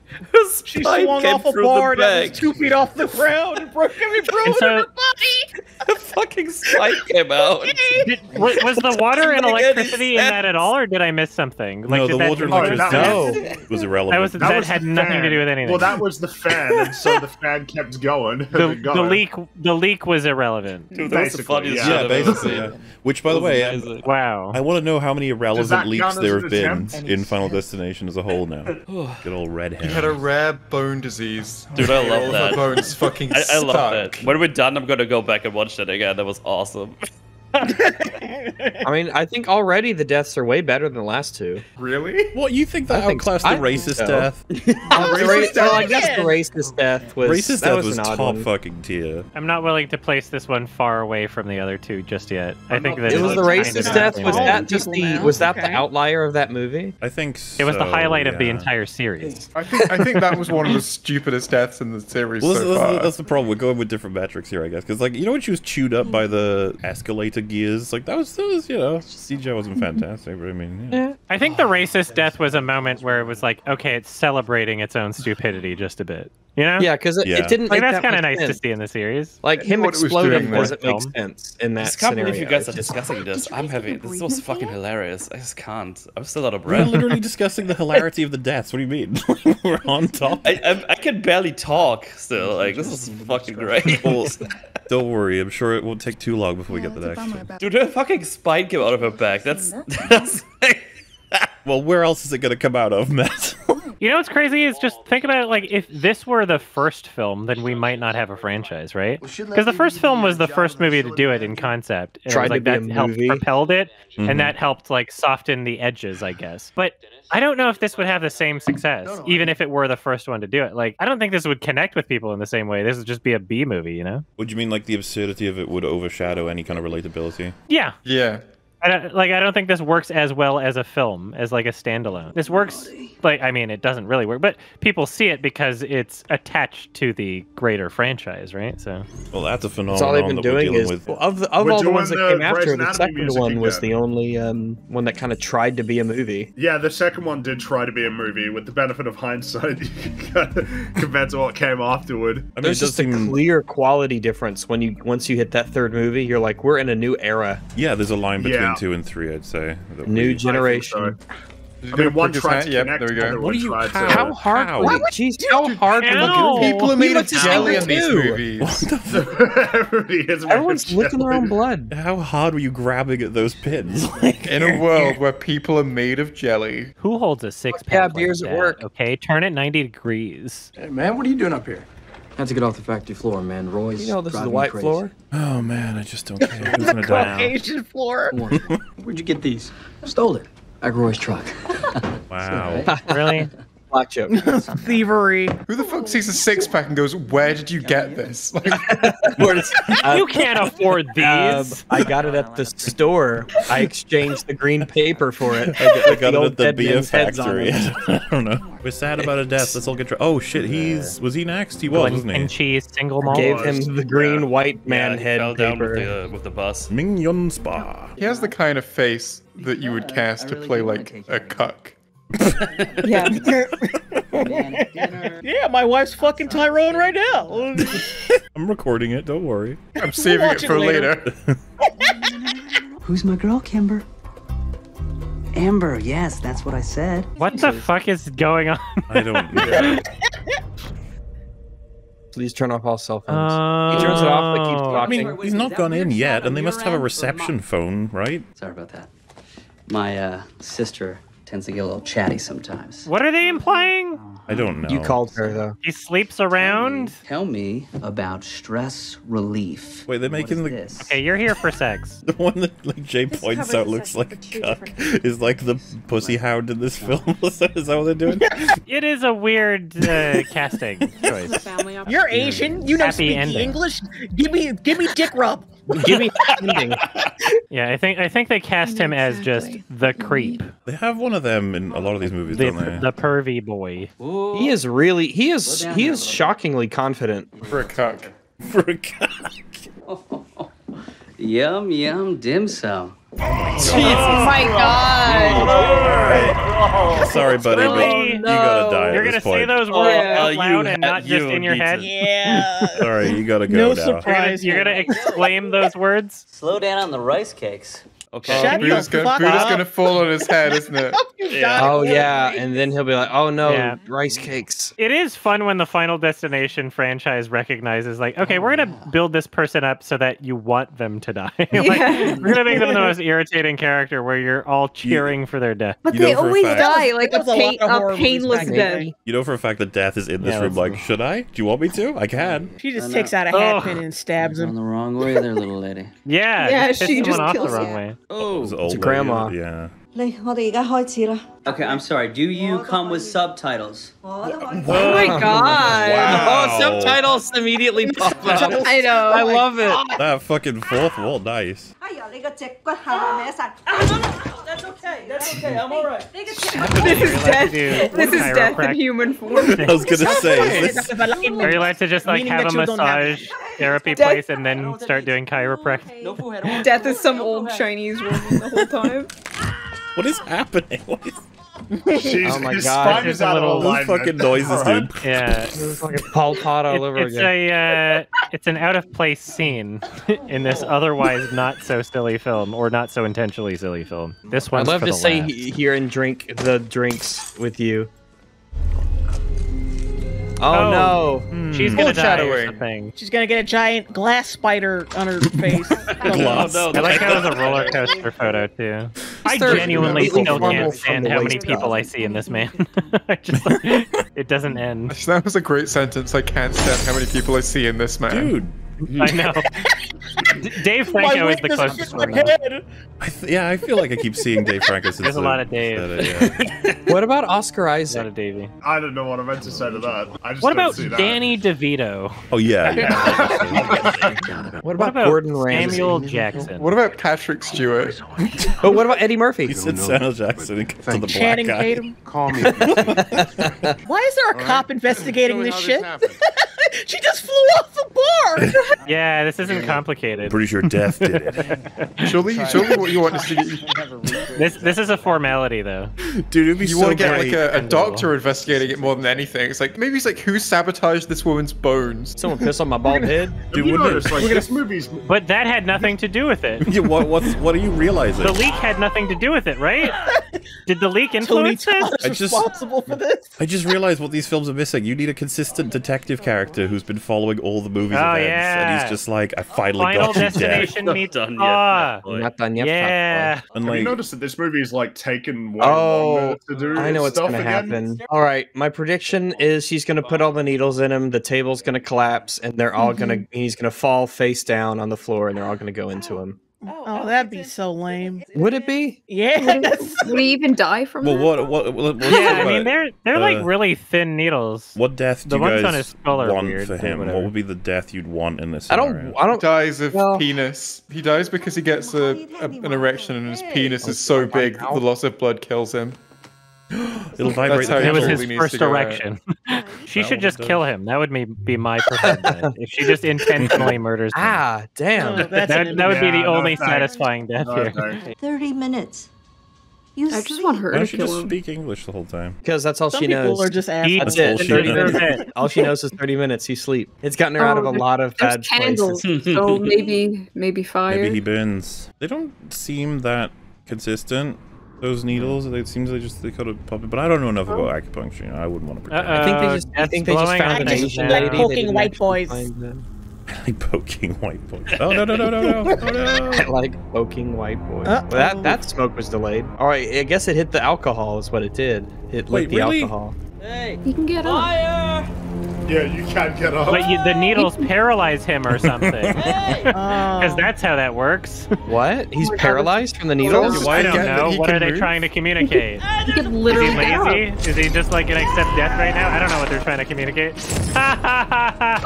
She swung off a through the bar that was bag. two feet off the ground and broke every bro And so- her body. The fucking spike came out. Did, was, was the water and Doesn't make any electricity in that at all, or did I miss something? Like, no, did the water and Oh, electricity that was, was irrelevant. That was that, was had the nothing to do with anything. Well, that was the fan, and so the fan kept going. the, the leak the leak was irrelevant. Dude, that was the funniest yeah. yeah, basically. Yeah. Which, by the way, amazing. Wow. I want to know how many that irrelevant leaks there have been attempt? in Final Destination as a whole now. Good old red He had a rare bone disease. Dude, I love of that. her bones fucking I, I love stuck. that. When we're done, I'm gonna go back and watch that again. That was awesome. I mean, I think already the deaths are way better than the last two. Really? What you think that I think- outclassed the I racist so. death? Racist well, I guess the racist death was Racist that death was, was top one. fucking tier. I'm not willing to place this one far away from the other two just yet. I I'm think not- that It was the racist death. Was that just the? Now, Was that the outlier of that movie? I think It was the so, highlight of the entire series. I think I think that was one of the stupidest deaths in the series Well, so that's, far. that's, that's the problem. We're going with different metrics here, I guess. Because, like, you know, when she was chewed up by the escalator gears, like that was, that was you know, CGI wasn't mm-hmm. fantastic, but I mean, yeah. I think the racist death was a moment where it was like, okay, it's celebrating its own stupidity just a bit. You know? Yeah, because it, Yeah. it didn't. Like make that's that kind of much nice to see in the series. Like him what was exploding doing there. doesn't make sense in I that just can't scenario. believe you guys are discussing this. I'm having this was fucking hilarious. I just can't. I'm still out of breath. We're literally discussing the hilarity of the deaths. What do you mean? We're on top. I, I I can barely talk still. Like this is fucking great. Well, don't worry. I'm sure it won't take too long before we get the next one. Dude, her fucking spine came out of her back. That's that's. Well, where else is it going to come out of, Matt? You know what's crazy is just think about it. Like, if this were the first film, then we might not have a franchise, right? Because the first film was the first movie to do it in concept. And it Tried was to like be a that helped movie. propelled it, Mhm. and that helped like soften the edges, I guess. But I don't know if this would have the same success, even if it were the first one to do it. Like, I don't think this would connect with people in the same way. This would just be a B movie, you know? Would you mean like the absurdity of it would overshadow any kind of relatability? Yeah. Yeah. I don't, like I don't think this works as well as a film as like a standalone. This works like I mean it doesn't really work, but people see it because it's attached to the greater franchise, right? So Well, that's a That's all phenomenon they've been doing is with. well, of the, of We're all the ones that doing came the after. Grey's The second music one was the only um, one that kind of tried to be a movie. Yeah, the second one did try to be a movie. With the benefit of hindsight, compared to what came afterward. I mean, There's it does just a clear quality difference when you once you hit that third movie. You're like, we're in a new era, yeah, there's a line between Yeah. Two and three, I'd say. new we- generation. I mean, one Prick his tried to yep, there we go. What one do you- how? How hard? How? What? Jeez, how hard? would People are made of jelly in these movies. Everybody is made of Everyone's licking their own blood. How hard were you grabbing at those pins? Like, In a world where people are made of jelly. who holds a six pack? Yeah, like beers at work. Okay, turn it ninety degrees. Hey, man, what are you doing up here? Had to get off the factory floor, man. Roy's You know this is the driving white crazy. floor. oh man, I just don't care. Who's gonna die? Caucasian floor. Where'd you get these? Stole it. At Roy's truck. Wow. Really? Black joke. Thievery. Who the fuck sees a six pack and goes, "Where did you get this?" Like, you can't afford Um, these. I got it at the store. I exchanged the green paper for it. I got, I got The it old at the dead beer heads on factory. it. I don't know. We're sad about a death. Let's all get. Dr- oh shit, he's was he next? He was, and, wasn't he? and he? cheese single malt. Gave him the green Yeah. white man yeah, he head fell down with paper. the, uh, with the bus. Mignon Spa. he has the kind of face that you would cast to play like a cuck. Yeah. yeah, my wife's fucking Tyrone right now. I'm recording it. Don't worry. I'm saving it watch it for later. later. Who's my girl, Kimber? Amber, yes, that's what I said. What the fuck is going on? I don't. know. Please turn off all cell phones. he turns it off but keeps Oh. I talking. mean, he's not gone in yet, and they must have a reception phone, right? Sorry about that. My uh, sister tends to get a little chatty sometimes. What are they implying? I don't know. you called her though. He sleeps around. Tell me about stress relief. Wait, they're making the is this? Okay, you're here for sex. the one that like Jay points out looks like a cuck is like the pussy hound in this film. is that what they're doing? It is a weird uh, casting choice. You're Asian. You know Happy speak ending. English. Give me, give me dick rub. Give me ending. Yeah, I think I think they cast him as just the creep, They have one of them in a lot of these movies, the, don't they? the pervy boy. He is really he is he is shockingly confident. For a cuck. For a cuck. Yum, yum, dim sum. Oh my god. Sorry, buddy, but Really? you gotta die You're at gonna this say point. those words Yeah. out loud you and ha- not just in your head. to- Yeah. Sorry, you gotta go No now. You're gonna, surprise. you're gonna exclaim those words. Slow down on the rice cakes. Okay. Shut Buddha's gonna, Buddha's gonna fall on his head, isn't it? Oh yeah, and then he'll be like, "Oh no, Yeah. rice cakes." It is fun when the Final Destination franchise recognizes, like, okay, we're gonna oh. build this person up so that you want them to die. like, Yeah. We're gonna make them the most irritating character, where you're all cheering for their death. But You they know for a always fact- die like a, was a pain, a painless back in the death. You know for a fact that death is in this Yeah, room. that's Like, should I? Do you want me to? I can. She just takes out a hat Ugh. pin and stabs Going him. the wrong way there, little lady. Yeah, Yeah, she someone just off the kills wrong you. way. Oh, It's old a grandma. lady, Yeah. Okay, I'm sorry. Do you oh, come with subtitles? Oh my oh god. Wow. Oh, subtitles immediately pop up. I know. I oh love it. That fucking fourth wall, nice. That's ah, okay. That's okay. I'm alright. This is death. This is death in human form. I was gonna say, this Are you allowed to just like have a that you don't have- massage therapy Death- place and then start doing chiropractic? No. Death is some old Chinese woman the whole time. what is happening? What is She's, Oh my his God. spine is a out of little- those fucking noises, dude? Yeah, It's like a Pot all It- over it's again. a uh, it's an out of place scene in this otherwise not so silly film or not so intentionally silly film. This one. I'd love for to stay laughs. he- here and drink the drinks with you. Oh, no. Hmm. She's gonna die or Foreshadowing. something. She's gonna get a giant glass spider on her face. Glass. Oh, no, I like no. how it was a roller coaster photo too. I genuinely completely still normal can't from stand how many people up? I see in this man. I just it doesn't end. That was a great sentence. I can't stand how many people I see in this man. Dude. Mm-hmm. I know. Dave Franco is the closest one. though. I th- yeah, I feel like I keep seeing Dave Franco since There's a lot of Dave. said yeah. What about Oscar Not Isaac? a Davey. I don't know what I meant to say to that. I just What don't about see that. Danny DeVito? Oh yeah, yeah. What What about, about Gordon Ramsay? Samuel Jackson? What about Patrick Stewart? But what about Eddie Murphy? He said Samuel Jackson and to the black Channing guy. Tatum. Call me. if you see- Why is there a cop investigating this shit? she just flew off the bar. Yeah, this isn't complicated. I'm Pretty sure Death did it. Surely, surely what you want to get, This this is a formality though. Dude, it'd be you so want to get like a, a doctor investigating it more than anything. It's like maybe it's like who sabotaged this woman's bones. Someone piss on my bald head. Have you wouldn't it- noticed, like, this movie's... But that had nothing to do with it. Yeah, what, what's, what are you realizing? The leak had nothing to do with it, right? Did the leak Tony influence this? I just- responsible for this. I just realized what these films are missing. You need a consistent detective character who's been following all the movies Oh, events, and he's just like, I finally Final got you, Death. Destination Not meets done yet, Ah. Not done yet. yeah. And Have you like, noticed that this movie is like taken way Oh, longer to do I know what's gonna again? happen. All right, my prediction is he's gonna put all the needles in him. The table's gonna collapse, and they're all gonna. He's gonna fall face down on the floor, and they're all gonna go into him. Oh, that'd be so lame. Would it be? Yes. Would he even die from well, that? what, what, what, what, Yeah, I mean they're they're like uh, really thin needles. What death do The you guys on his skull want weird, for him? What would be the death you'd want in this I don't. I don't. dies of Well- penis. He dies because he gets a, a an erection and his penis is so big that the loss of blood kills him. It'll vibrate That's the he It was his needs first erection. she should just does. kill him. That would be, be my preferred. If she just intentionally murders him. Ah, Oh, damn. that's that, an that would be the no only thanks. satisfying death No, here. 30 minutes. You I just want her Why to don't you kill just him. speak English the whole time? Because that's all Some she people knows. are just Eat assholes. That's it. bullshit. 30 Deserve minutes. it. All she knows is 30 minutes. He's sleep. It's gotten her out of Oh, a lot of There's bad candles, places. so maybe maybe fire. Maybe he burns. They don't seem that consistent. Those needles, hmm. it seems they just they could have popped. But I don't know enough about oh. acupuncture. You know, I wouldn't want to pretend. Uh-oh. I think they just. I think they just found up an things Asian now. lady. Like poking white boys. find them. like poking white boys. Oh no no no no no! Oh no! like poking white boys. Uh-oh. Well, that that smoke was delayed. All right, I guess it hit the alcohol. Is what it did. It Wait, the really? alcohol. He can get up. Yeah, you can't get up. But you, the needles paralyze him or something. Because Oh. that's how that works. What? Oh he's Oh my God. paralyzed from the needles. I don't know. What can are they move? trying to communicate? He could Is literally he get up. lazy? Is he just like gonna accept death right now? I don't know what they're trying to communicate.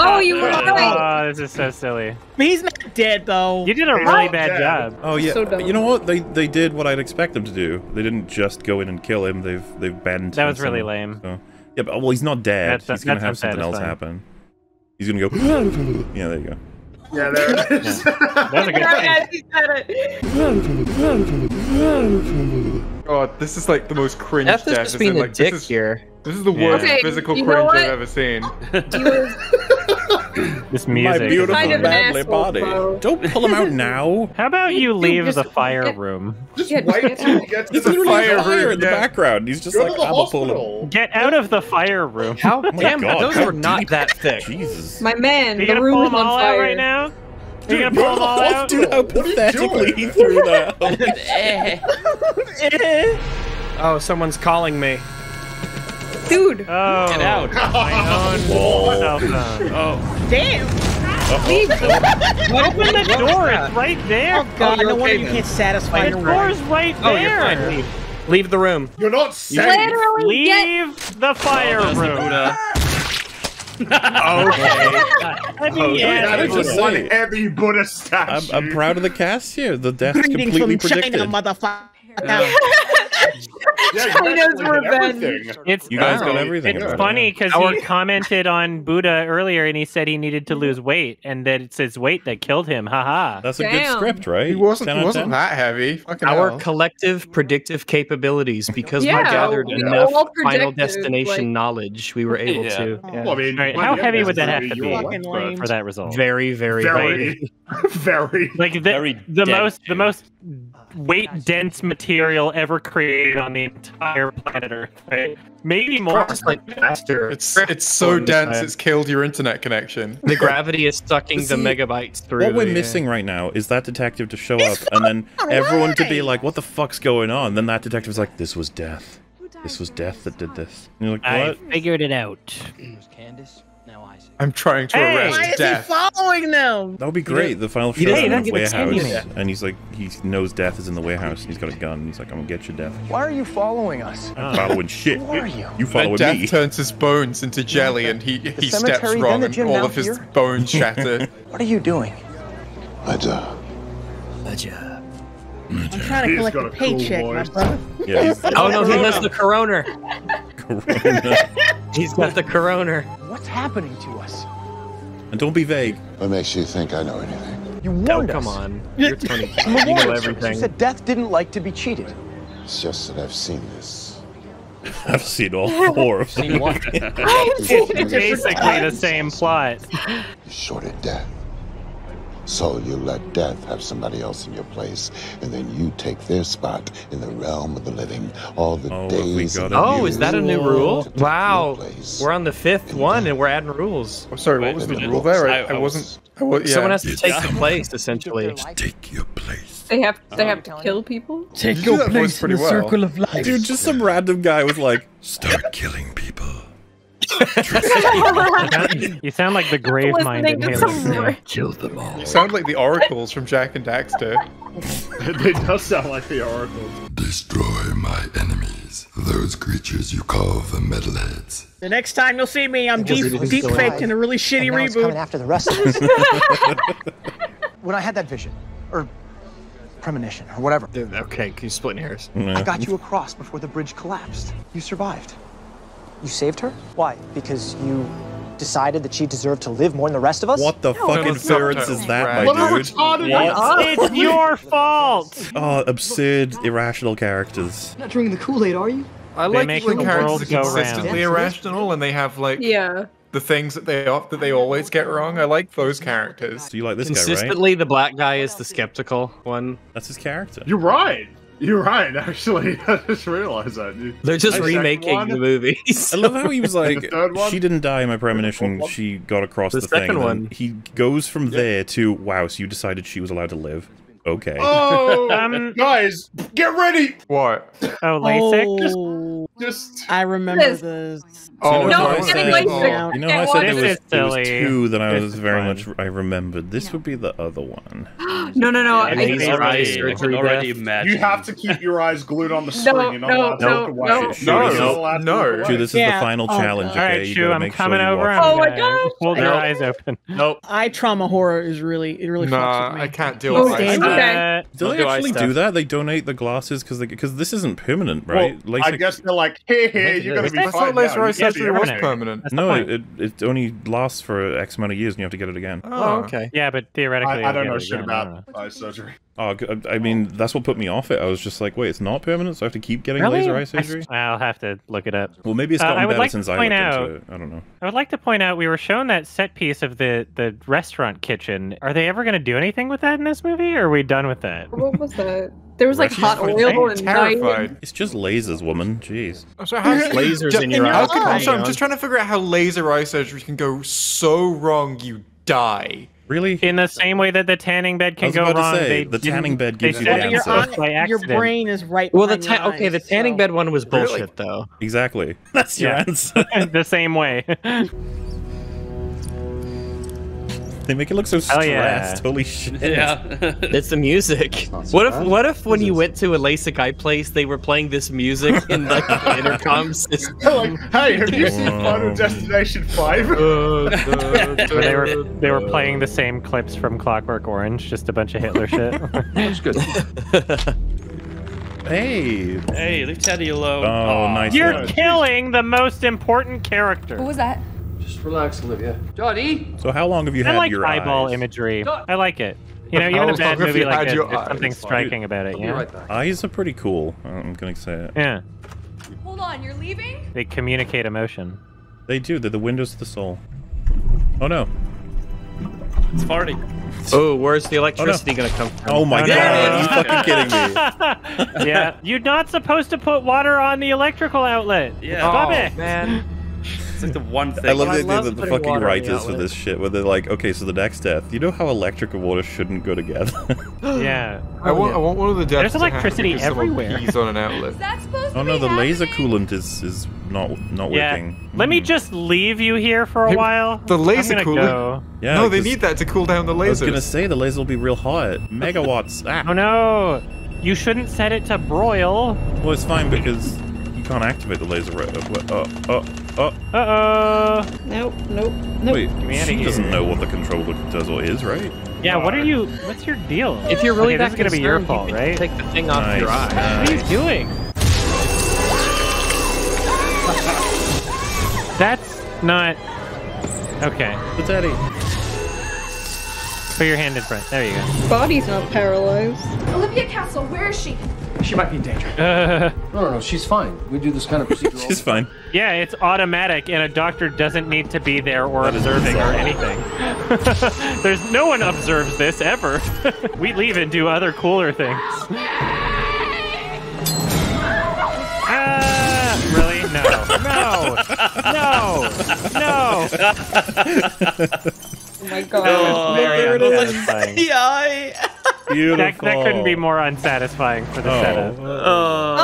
Oh, you were oh, right. Oh, this is so silly. He's not dead though. You did a really bad job. Oh yeah. So dumb. you know what? They they did what I'd expect them to do. They didn't just go in and kill him. They've they've bent. That was really some- lame. So. Yeah, but well, he's not dead. That's- he's gonna have something else happen. He's gonna go. yeah, there you go. Yeah, there it is. That was a good Yes, he said it. God, this is like the most cringe Death is death. just as being in, a like, dick this is, here. This is the Yeah. worst Okay, physical cringe what? I've ever seen. He was This My beautiful Kind of an manly asshole, body. bro. Don't pull him out now. How about you leave just the fire get- room? Just wait just till get you get to the fire fire room. in the yeah. background. He's just Go like, I'm gonna pull him. Get out of the fire room. How my damn? God, those how were not that thick. Jesus. my man. Are you the gonna room pull is them on all fire. out right now? Are you gonna pull them all out? Dude, how What you pathetically doing? he threw that. Eh. Eh. Oh, someone's calling me. Dude, Oh, Get out. my own cell phone. Oh, Damn. leave the Open the door. It's right there. Oh god, oh, you're no wonder okay you then. can't satisfy The your door's right there. Oh, you're there. fine. Leave. Leave the room. You're not safe. literally get. Leave the fire oh, there's the room. Buddha. Heavy oh, yeah, That I is was just just one saying. heavy Buddha I'm, statue. I'm proud of the cast here. The death's Greetings completely from predicted. China, motherfucker. Yeah, China's revenge. It's You guys got everything. It's funny because Our- he commented on Buddha earlier, and he said he needed to lose weight, and that it's his weight that killed him. Haha. That's a good script, right? He wasn't. He wasn't 10? that heavy. Fucking Our hell. collective predictive capabilities, because we gathered we enough all final destination like- knowledge, we were able Yeah. to. Yeah. Well, I mean, All right, by how heavy would that have to you're Fucking right, lame. for that result? Very, very, Very, very. Like the Very the most the most Mm. weight dense material ever created on the entire planet Earth. Right? Maybe more. Just like faster. It's it's so dense it's killed your internet connection. The gravity is sucking the megabytes through. What we're the- missing right now is that detective to show up and then everyone to be like, "What the fuck's going on?" Then that detective's like, "This was death. This was death that did this." And you're like, I figured it out. It was Candice, now Isaac. I'm trying to Hey! arrest Why is death. he following them? That would be great. The final he shows in the warehouse, and he's like, he knows death is in the warehouse, and he's got a gun. And he's like, "I'm gonna get you, death." Why are you following us? I'm following shit. Who are you? You Then following death me? turns his bones into jelly, and he he steps cemetery, wrong, and all of his here? bones shatter. What are you doing? Ledger. I'm trying to He's collect got a a cool paycheck, my voice. brother. Yeah, he's Oh no, he has the corona. Corona. He's got the coroner. What's happening to us? and don't be vague. What makes you think I know anything? You Oh, warned come us. on. You're Tony. You You know everything. You said death didn't like to be cheated. It's just that I've seen this. I've seen all four of them. It's basically the same plot. You shorted death. So you let death have somebody else in your place, and then you take their spot in the realm of the living. All the Oh, days. got and a Oh, years is that a new rule? Wow. We're on the fifth one and we're adding rules. I'm sorry, what was the wait, rule there? I, I- I I wasn't. I was, yeah. Someone has to take the place, essentially. Take your place. They have they have to kill people. Take You your place in the well. circle of life. Dude, just some random guy was like, Start killing people. You sound like the grave mind Listening to inhaler. Kill them all. You sound like the oracles from Jak and Daxter. they does sound like the oracles. Destroy my enemies. Those creatures you call the metalheads. The next time you'll see me, I'm deep, Because it is deep still faked in a really shitty And now it's coming reboot. after the rest of us. when I had that vision, or premonition, or whatever, Okay, can you split hairs? I got you across before the bridge collapsed. You survived. You saved her? Why? Because you decided that she deserved to live more than the rest of us? "What the fuck that's inference is that, right. What my a dude?" retarded What? It's your fault. Oh, absurd, irrational characters. Not drinking the Kool Aid, are you? I They like make when the characters world are go round. consistently irrational and they have like Yeah. the things that they off that they always get wrong. I like those characters. Do you like this guy, right? Consistently, the black guy is the skeptical one. That's his character. You're right. You're right. Actually, I just realized that. You- They're just The remaking the movies. I love how he was like, she didn't die in my premonition. She got across The the, thing. second and then one. He goes from there to, wow, so you decided she was allowed to live. Okay. Oh, Um, guys, get ready. What? Oh, LASIK. Oh, Just I remember This- this. Oh, No, oh, I said, getting you know I said one. there was, is there was two that I was very much I remembered. This would be the other one. No, no, no. I, he's I already, I already death. you have to keep your eyes glued on the string. No, You're not no, allowed no, no, no, no, allowed no. look away. Shoe, this is the final Oh, challenge. God. All Okay, right, you I'm coming sure over. Oh my gonna gosh. Hold your eyes open. Nope. Eye trauma horror is really, it really fucks Nah, with me. I can't deal Oh, with damn. that. Okay. Do they actually do that? They donate the glasses because because this isn't permanent, Well, right? I guess they're like, hey, hey, you're gonna is. be I fine thought laser now. eye You can't be surgery was permanent. That's no, it, it only lasts for X amount of years and you have to get it again. Oh, okay. Yeah, but theoretically, I, I don't know shit again, about eye surgery. Oh, g- I mean, that's what put me off it. I was just like, wait, it's not permanent, so I have to keep getting Really? laser eye surgery? I'll have to look it up. Well, maybe it's Uh, gotten I would better like to since I point looked out- into it. I don't know. I would like to point out we were shown that set piece of the the restaurant kitchen. Are they ever going to do anything with that in this movie, or are we done with that? what was that? There was like hot I'm oil and terrified. It's just lasers, woman. Jeez. I'm sorry, how Lasers Ju- in your how eyes. can- I'm sorry, I'm just trying to figure out how laser eye surgery can go so wrong you die. Really? In the same way that the tanning bed I can was go about to wrong, say, they the tanning bed they gives you the it your, answer. up eye, your brain is right Well, the behind ta- your okay, the tanning so- bed one was Really? bullshit though. Exactly. That's your Yeah. answer. the same way. they make it look so Hell yeah. stressed. Holy shit. Yeah. It's the music. What if what if when you went to a LASIK eye place they were playing this music in like the intercom system? like, hey, have you seen Final Destination 5? They were they were playing the same clips from Clockwork Orange, just a bunch of Hitler shit. That's good. Hey. hey, leave Teddy alone. Oh, Aw. nice. You're one. killing the most important character. What was that? Just relax, Olivia. Johnny! So how long have you I had like your eyeball eyes? imagery. I like it. You know, even a bad movie like had this, there's something eyes? striking about it. I'll You be know? right back. Eyes are pretty cool. I'm gonna say it. Yeah, Hold on, you're leaving? they communicate emotion. They do. They're the windows to the soul. Oh no. It's farting. Oh, where's the oh, electricity gonna come from? Oh my Oh, god, no. are you fucking kidding me? yeah, you're not supposed to put water on the electrical outlet. Yeah. Stop Oh, it. man. It's like the one thing. I love the idea love that the fucking water in writers for this shit, where they're like, okay, so the next death, you know how electric and water shouldn't go together? Yeah. I want, I want one of the deaths There's electricity because everywhere. He's on an outlet. Is that supposed oh to no, be the laser coolant is is not not Yeah. working. Let me Hmm. just leave you here for a Hey, while. the laser coolant? Go. Yeah, no, they need that to cool down the laser. I was gonna say the laser will be real hot, megawatts. ah. Oh no! You shouldn't set it to broil. Well, it's fine because you can't activate the laser. Right. oh, oh, uh, Uh oh. Nope, nope, nope. Wait, me she here. doesn't know what the controller does or is, right? Yeah. What are you? What's your deal? If you're really okay, that gonna be your fault, you right? Take the thing off Nice, your eye. What are you doing? That's not okay. But daddy. Put your hand in front. There you go. Body's not paralyzed. Olivia Castle, where is she? She might be in danger. Uh, No, no, no, she's fine. We do this kind of procedure. all She's fine. yeah, it's automatic, and a doctor doesn't need to be there or observing or anything. There's no one observes this ever. we leave and do other cooler things. Ah, really? No, no, no, no. Oh my god. Oh, Very there it is. unsatisfying. The eye. Beautiful. That, that couldn't be more unsatisfying for the Oh. setup. Oh,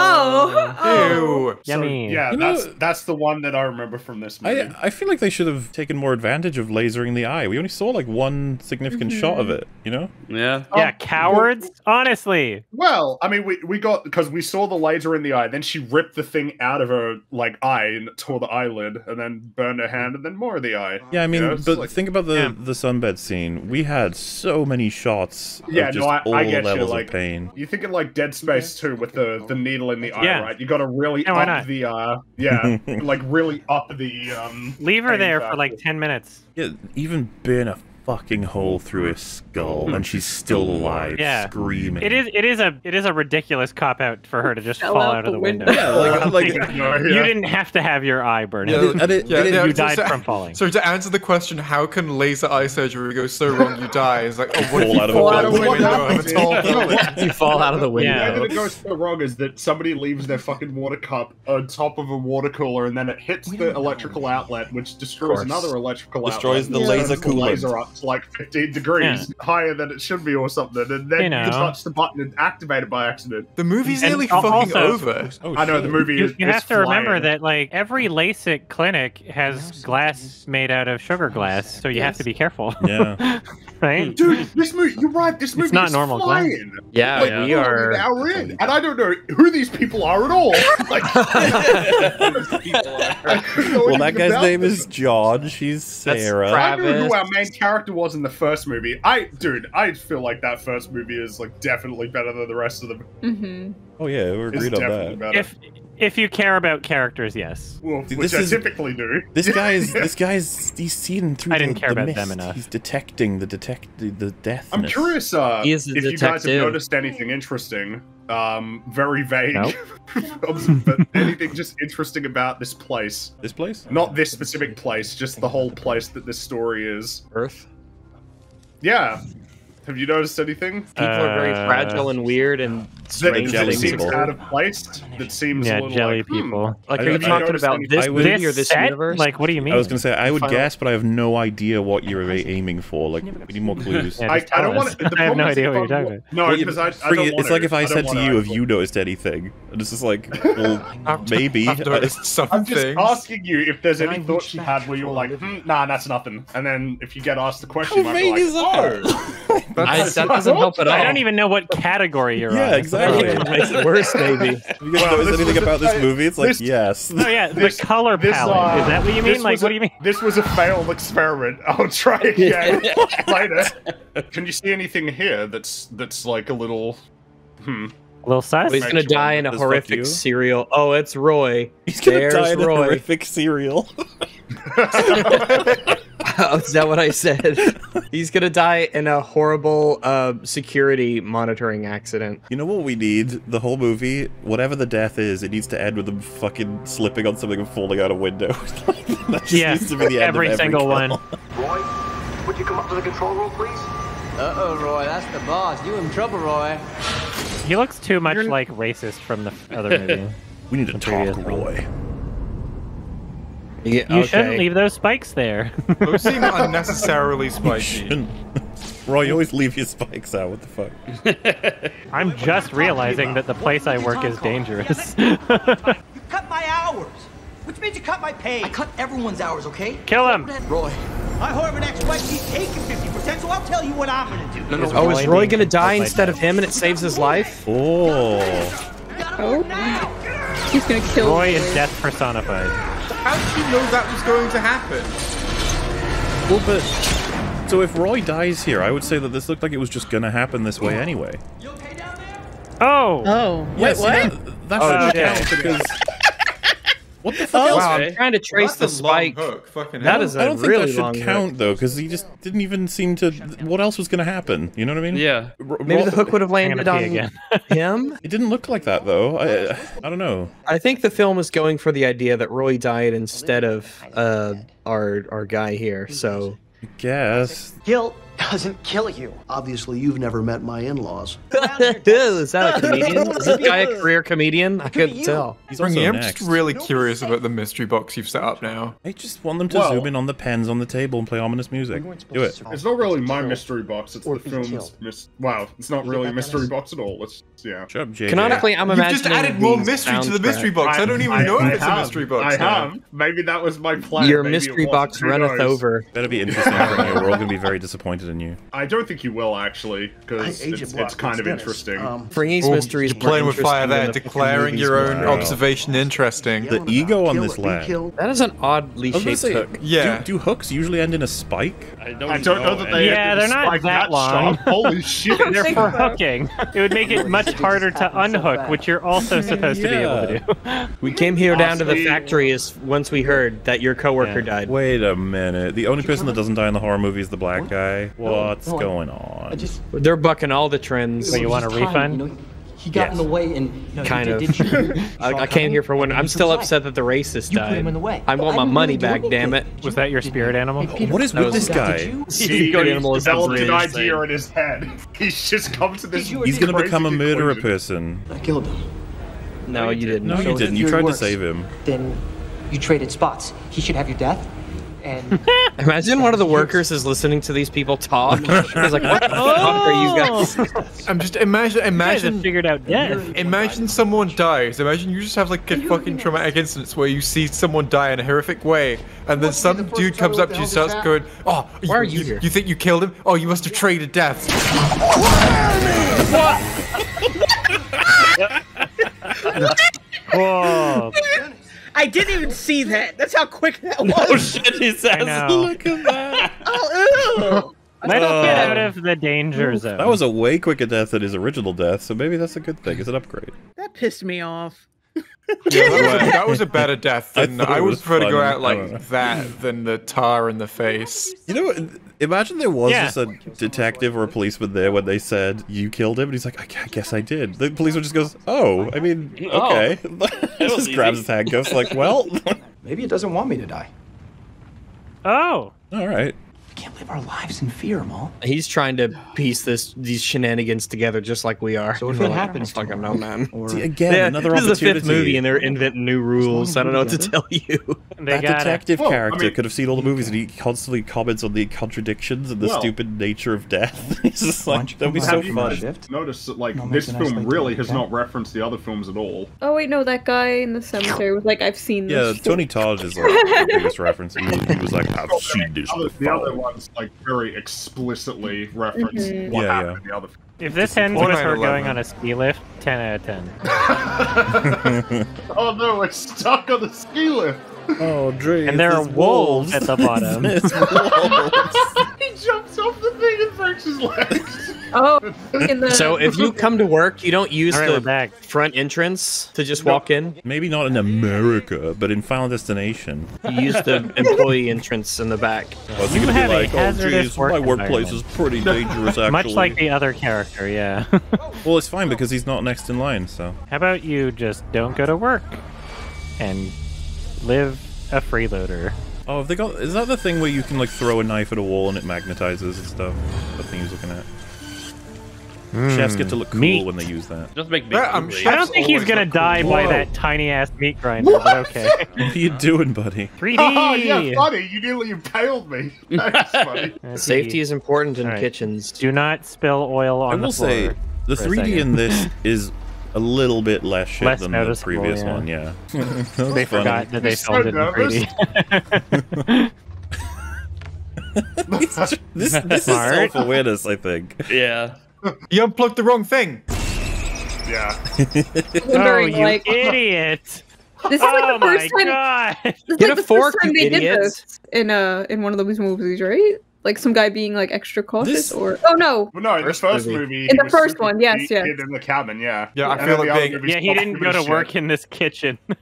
oh. Ew. So, Yummy. yeah, You know- that's that's the one that I remember from this movie. I, I feel like they should have taken more advantage of lasering the eye. We only saw like one significant shot of it, you know? Yeah. Yeah, Um, cowards. Honestly, Well, I mean, we, we got because we saw the laser in the eye. Then she ripped the thing out of her like eye and tore the eyelid, and then burned her hand, and then more of the eye. Yeah, I mean, You know, but like- think about the Yeah. the sunbed scene. We had so many shots yeah, of just no, I, all I get you. levels Like, of pain. you thinking like Dead Space 2 with the the needle in the eye, Yeah. right? You got to really Yeah, why up not? the uh, yeah, like really up the um. leave her pain there for like ten minutes. Yeah, even burn a fucking hole through her skull, and she's still alive, Yeah. screaming. It is. It is a. It is a ridiculous cop out for her to just Fell fall out out of the the window. window. Yeah, like, like No, You didn't have to have your eye burned. Yeah, and it- yeah, it- yeah, you so- died so- from falling. So to answer the question, how can laser eye surgery go so wrong you die? It's like, oh, what if Fall you out of fall a out of a window. window of a What tall happens is- You fall out of the window. The Yeah. way that it goes so wrong is that somebody leaves their fucking water cup on top of a water cooler, and then it hits the electrical outlet, which destroys another electrical Destroys outlet. the and laser turns the laser up to like 15 degrees higher than it should be, or something. And then You you, know. touch the button and activate it by accident. The movie's And nearly al- fucking also- over. Oh, I know the movie You, is. you is have to remember that like every LASIK clinic has glass made out of sugar glass, so you have to be careful. Yeah. right? Dude, this movie, you're right. This movie not is normal glass. flying. Yeah, like, we we're are. only an hour in, and I don't know who these people are at all. Like, I don't Well, that guy's name them. is John. She's That's Sarah. Fra- I knew who Travis. our main character was in the first movie. I, dude, I feel like that first movie is like definitely better than the rest of them. Mm-hmm. oh yeah, we're agreed on that. better. If if you care about characters, yes. well, Dude, which this I is- typically do. This guy is Yeah. this guy's he's seeing through. I didn't the, care the about them mist. enough. He's detecting the detect the, the death. I'm curious uh, He is a if you guys have noticed anything interesting. Um, very vague. Nope. but anything just interesting about this place. This place? Not this specific place, just the whole place that this story is. Earth. Yeah. Have you noticed anything? People are very Uh, fragile and weird and strange. that jelly seems out of place? That seems a Yeah, little jelly like, hmm. people. Like, I- are you talking about anything- this I would- movie or this set? universe? Like, what do you mean? I was gonna say I would Final- guess, but I have no idea what you're aiming for. Like, we need more clues. Yeah, I, I don't want to. I have no idea what you're talking about. No, because I, I don't it's want like to. if I, don't said to you, "Have you noticed anything?" And it's just like, well, maybe. I've noticed some I'm just asking you if there's any thoughts you had where you were like, hmm, "Nah, that's nothing," and then if you get asked the question, you How might be like, is that? "Oh." I, that doesn't help at all. I don't even know what category you're Yeah, on. exactly. It makes it worse, maybe. Have you guys Well, noticed anything was- about this I- movie? It's like, this- yes. Oh yeah, This- the color this, palette. uh, Is that what you mean? Like, was what do you mean? This was a failed experiment. I'll try again later. Can you see anything here that's that's like a little? Hmm. A little sus. He's gonna die in a horrific you? serial. Oh, it's Roy. He's gonna There's die in a horrific cereal. Oh, is that what I said? He's gonna die in a horrible uh, security monitoring accident. You know what we need? The whole movie, whatever the death is, it needs to end with him fucking slipping on something and falling out a window. that just Yeah, needs to be the end every of every single kill. one. Roy, would you come up to the control room, please? Uh-oh, Roy, that's the boss. You in trouble, Roy. He looks too much like racist from the other movie. we need to talk, Roy. Yeah, You shouldn't leave those spikes there. Those seem unnecessarily spiky. Shouldn't. Roy, you always leave your spikes out. What the fuck? I'm just realizing that the place I work is dangerous. you Cut my hours, which means you cut my pay. I cut everyone's hours, okay? Kill him. Roy. My horrible ex-wife, she's taking 50%, so I'll tell you what I'm gonna do. Oh, is Roy gonna die instead of him and it saves his life? Oh. Oh. He's gonna kill Roy is death personified. How did you know that was going to happen? Well, but so if Roy dies here, I would say that this looked like it was just gonna happen this way anyway. Oh. Oh. Wait, see, what? That, that Oh, should okay. count because. What the fuck Oh, else? wow, I'm trying to trace the That's a long spike. hook. Fucking That hell. is a I don't think really that should long count hook. though, because he just didn't even seem to. What else was going to happen? You know what I mean? Yeah. R- Maybe the hook would have landed on again. him. It didn't look like that though. I, I don't know. I think the film is going for the idea that Roy died instead of uh, our our guy here. So I guess. Guilt doesn't kill you. Obviously, you've never met my in-laws. is that a comedian? Is this guy a career comedian? I couldn't tell. He's Springy, also I'm next. just really curious about the mystery box you've set up now. I just want them to Well- zoom in on the pens on the table and play ominous music. Do it. It's not really my mystery box. It's the film's. Mis- wow, it's not really a mystery box at all. It's yeah. Shut up, JJ. Canonically, I'm imagining You've just added more mystery to the mystery box. I, don't even know if it's a mystery box. I now. have. Maybe that was my plan. Your Maybe mystery box runneth knows? over. Better be interesting for you. We're all going to be very disappointed in you. I don't think you will actually, because Hey, it's, Block, it's kind of interesting. Um, Fringy's Oh, mysteries. you're playing with fire there, the declaring your own are. observation interesting. The ego on kill this or be lad. killed. That is an oddly I was gonna shaped say, hook. Yeah. Do, do hooks usually end in a spike? I don't, I don't know that they. Yeah, they're not spike that long. Holy shit! They're for hooking. It would make it much harder to unhook, which you're also supposed to be able to do. We came here down to the factory as once we heard that your coworker died. Wait a minute. The only person that doesn't die in the horror movie is the black guy. What's no, I- going I on? just. They're bucking all the trends. So you want a time, refund? You know, he got in the way, and you know, Kind he of. did, did you, I, I came here for one. I'm still upset that the racist You put died. him in the way. I want my money really back, damn it. Was that your spirit animal? Hey, Peter, What is with this guy? you? He, Good he's animal is developed an really idea in his head. He's just come to this. Did you or He's going to become a murderer person. I killed him. No, you didn't. No, you didn't. You tried to save him. Then you traded spots. He should have your death. And Imagine one of the workers is listening to these people talk. He's like, "What the oh. fuck are you guys?" I'm just imagine You guys imagine figured out death. imagine someone dies. Imagine you just have like a fucking traumatic instance where you see someone die in a horrific way, and then some dude comes up to you and starts going, "Oh, Why are you here?" You think you killed him? Oh, you must have traded deaths." Whoa. I didn't even see that. That's how quick that was. Oh shit, he I says. know. Look at that. Oh, ew. Let's Uh, get out of the danger zone. That was a way quicker death than his original death, so maybe that's a good thing. It's an upgrade. That pissed me off. Yeah, that, was, that was a better death I than thought I, would prefer to go out I don't know. like that than the tar in the face. You know, what? imagine there was Yeah. just a detective or a policeman there when they said you killed him, and he's like, I, guess I did. The policeman just goes, Oh, I mean, Oh. okay. was just grabs easy. his handcuffs, like, Well, maybe it doesn't want me to die. Oh. all right. We can't live our lives in fear, Maul. He's trying to piece this these shenanigans together just like we are. So if We're it like, happens "I don't fucking know, tomorrow, man. or See, again, Yeah, another this is the fifth movie and they're inventing new rules. I don't know what to tell you. They that detective Well, I character mean- could have seen all the movies and he constantly comments on the contradictions and the Well- stupid nature of death. He's just like, that'd be so back to my fun. Notice that, like, No, this makes a nice film really has not referenced the other films at all. Oh wait, no, that guy in the cemetery was like, I've seen Yeah. Tony Todd is like the biggest reference. He, he was like, I've seen this The other, the other before. Ones, like, very explicitly reference Mhm. what Yeah, happened yeah. in the other If this ends with her going on a ski lift, 10 out of 10. Oh no, it's stuck on the ski lift! Oh, Dre. And there are wolves at the bottom. It's wolves. he jumps off the thing and breaks his legs! Oh, in the So if you come to work, you don't use All right, we're the back. front entrance to just walk in. Maybe not in America, but in Final Destination. You use the employee entrance in the back. I was You have be a like, oh, hazardous geez, work my workplace is pretty dangerous, actually. Much like the other character, yeah. Well, it's fine because he's not next in line, so. How about you just don't go to work and live a freeloader? Oh, have they got? Is that the thing where you can like throw a knife at a wall and it magnetizes and stuff? The thing he's looking at. Chefs get to look cool Meat. when they use that. Just make me I'm I don't think he's gonna die cool. by Whoa. that tiny ass meat grinder, but okay. What are you doing, buddy? 3D. Oh, yeah, funny. You nearly impaled me. That's funny. Safety is important in All right. kitchens. Do not spill oil on I the will floor. say the 3D second. in this is a little bit less shit Less than the previous yeah. one. Yeah, They forgot that they You're so filmed it in nervous. 3D. this this is self-awareness, I think. Yeah. You unplugged the wrong thing. Yeah. oh, Wondering, you like, idiot! This is like oh the first time. god! This is Get like a the fork, first time you they did this in uh in one of those movies, right? Like some guy being like extra cautious, This- or oh no, Well, no, in First the first movie. movie. In the first one, yes, he yes. in the cabin, yeah. Yeah, I And feel like the being- Yeah, he didn't go a to shit. work in this kitchen.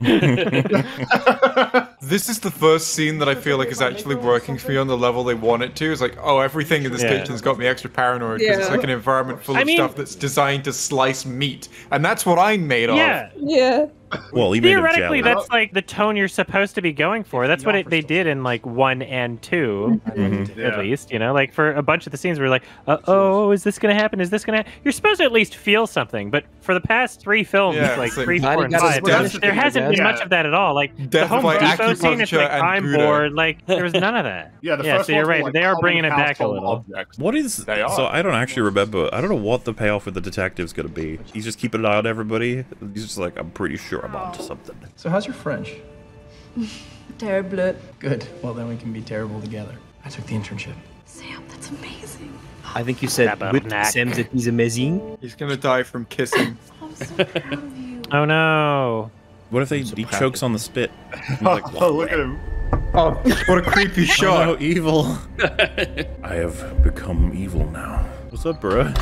This is the first scene that I feel like is actually working for me on the level they want it to. It's like, oh, everything in this Yeah. kitchen's got me extra paranoid because it's like an environment full I of mean- stuff that's designed to slice meat, and that's what I'm made of. yeah. yeah. Well, he Theoretically, jelly. that's like the tone you're supposed to be going for. That's what it, they did in like one and 2 Mhm. Yeah. at least. You know, like for a bunch of the scenes, we're like, uh, "Oh, is this gonna happen? Is this gonna?" You're supposed to at least feel something. But for the past three films, Yeah, like like- three, four, and five, breath there hasn't been Yeah. much of that at all. Like the Death Home of like Depot scene, it's like acupuncture and I'm Buddha. bored. Like there was none of that. Yeah, the yeah. So you're right. like, they are bringing it back a little. objects. What is so? I don't actually remember. I don't know what the payoff with the detective's gonna be. He's just keeping an eye on everybody. He's just like, I'm pretty sure I'm onto oh. something. So how's your French? Terrible. Good. Well, then we can be terrible together. I took the internship. Sam, that's amazing. I think you said Tabernacle. with Sam that he's amazing. He's gonna die from kissing. I'm so proud of you. Oh no. What if they he chokes on the spit? He's Oh, look at him. oh, what a creepy Oh, shot! no, evil. I have become evil now. What's up, bro?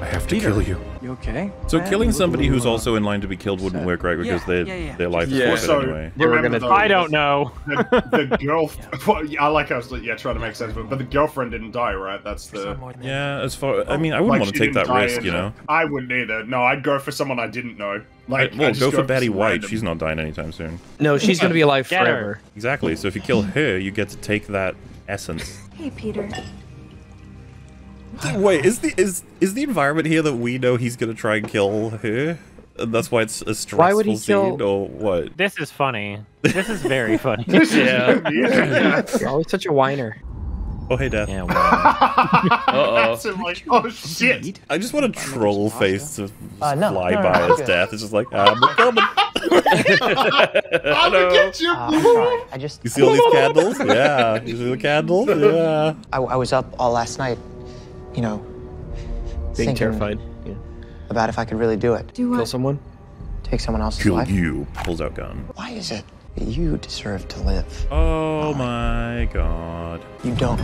I have to kill you. You okay? So Man, killing you look a somebody who's also in line to be killed wouldn't work, right? Because Yeah, their yeah, yeah. their life is Yeah. forfeit So, anyway. They were gonna- though, I don't know. The, the girl. Well, yeah, I like I was yeah trying to make sense, but but the girlfriend didn't die, right? That's the. Yeah, as far I mean, I wouldn't like, want to take that risk, in you know. I wouldn't either. No, I'd go for someone I didn't know. Like, I- well, I'd go for for Betty White. random- She's not dying anytime soon. No, she's gonna be alive forever. Exactly. So if you kill her, you get to take that essence. Hey, Peter. Wait, is the is is the environment here that we know he's gonna try and kill her? And that's why it's a stressful Why would he scene, kill- or what? This is funny. This is very funny. Yeah. yeah. You're always such a whiner. Oh, hey, Death. yeah. Wow. Uh-oh. Like, oh shit. I just want a troll face to Uh, no, fly no, no, by no, as good. Death. It's just like, I'm coming. I'm gonna get you. Uh, I'm. I just. You see all these candles? Yeah. You see the candles? Yeah. I, I was up all last night, you know, Being terrified. Yeah. about if I could really do it. Do Kill what? someone. Take someone else's Kill life. you. Pulls out gun. Why is it that you deserve to live? Oh my god. You don't.